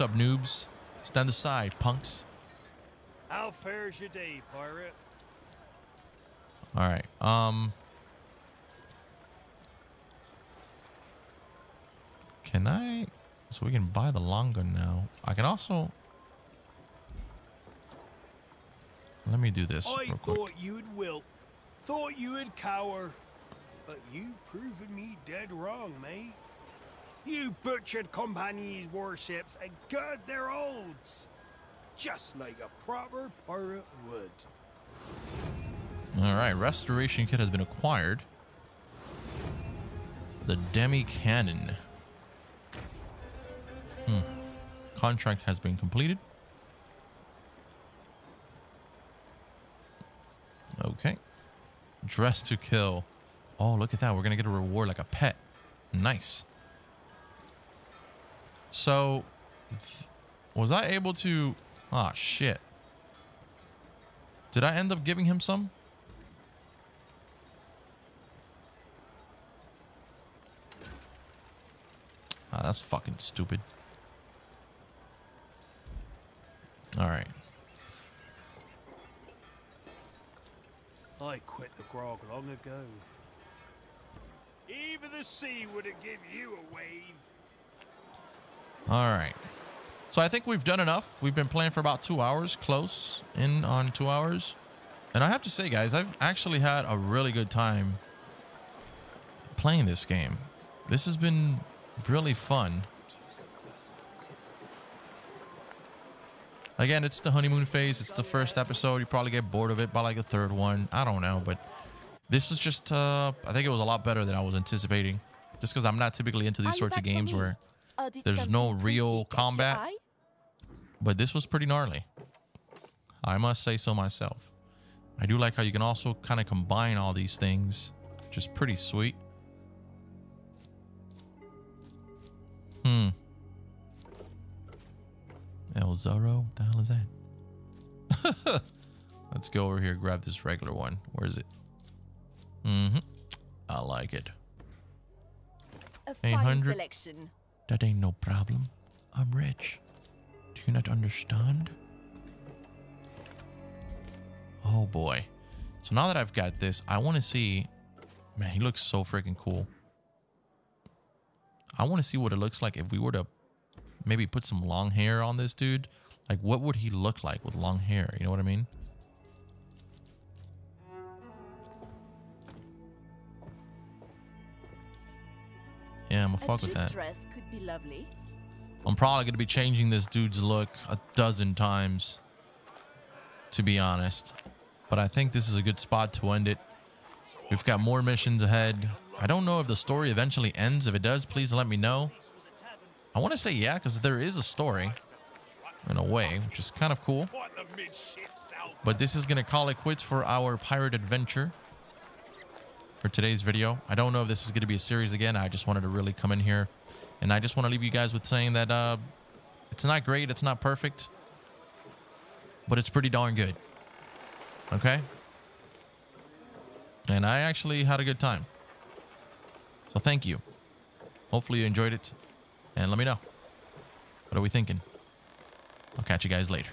Up, noobs? Stand aside, punks. How fares your day, pirate? All right. Um. Can I? So we can buy the long gun now. I can also. Let me do this I thought you'd wilt, thought you would cower, but you've proven me dead wrong, mate. You butchered Compagnie's warships and gutted their holds, just like a proper pirate would. All right, restoration kit has been acquired. The demi cannon. Hmm. contract has been completed. Okay. Dress to kill. Oh, look at that. We're going to get a reward like a pet. Nice. So, was I able to... Ah, oh, shit. Did I end up giving him some? Ah, that's fucking stupid. All right. I quit the grog long ago. Even the sea wouldn't give you a wave. All right. So I think we've done enough. We've been playing for about two hours, close in on two hours. And I have to say, guys, I've actually had a really good time playing this game. This has been really fun. Again, it's the honeymoon phase. It's the first episode. You probably get bored of it by like the third one. I don't know, but this was just, uh, I think it was a lot better than I was anticipating. Just because I'm not typically into these sorts of games where there's no real combat. But this was pretty gnarly. I must say so myself. I do like how you can also kind of combine all these things, which is pretty sweet. Hmm. El Zorro? What the hell is that? <laughs> Let's go over here, grab this regular one. Where is it? Mm-hmm. I like it. A fine selection. That ain't no problem. I'm rich. Do you not understand? Oh boy. So now that I've got this, I want to see... Man, he looks so freaking cool. I want to see what it looks like if we were to maybe put some long hair on this dude. Like, what would he look like with long hair? You know what I mean? Yeah, I'm gonna fuck with that. I'm probably gonna be changing this dude's look a dozen times, to be honest. But I think this is a good spot to end it. We've got more missions ahead. I don't know if the story eventually ends. If it does, please let me know. I want to say yeah, because there is a story in a way, which is kind of cool. But this is going to call it quits for our pirate adventure for today's video. I don't know if this is going to be a series again. I just wanted to really come in here. And I just want to leave you guys with saying that uh, it's not great. It's not perfect. But it's pretty darn good. Okay? And I actually had a good time. So thank you. Hopefully you enjoyed it. And let me know. What are we thinking? I'll catch you guys later.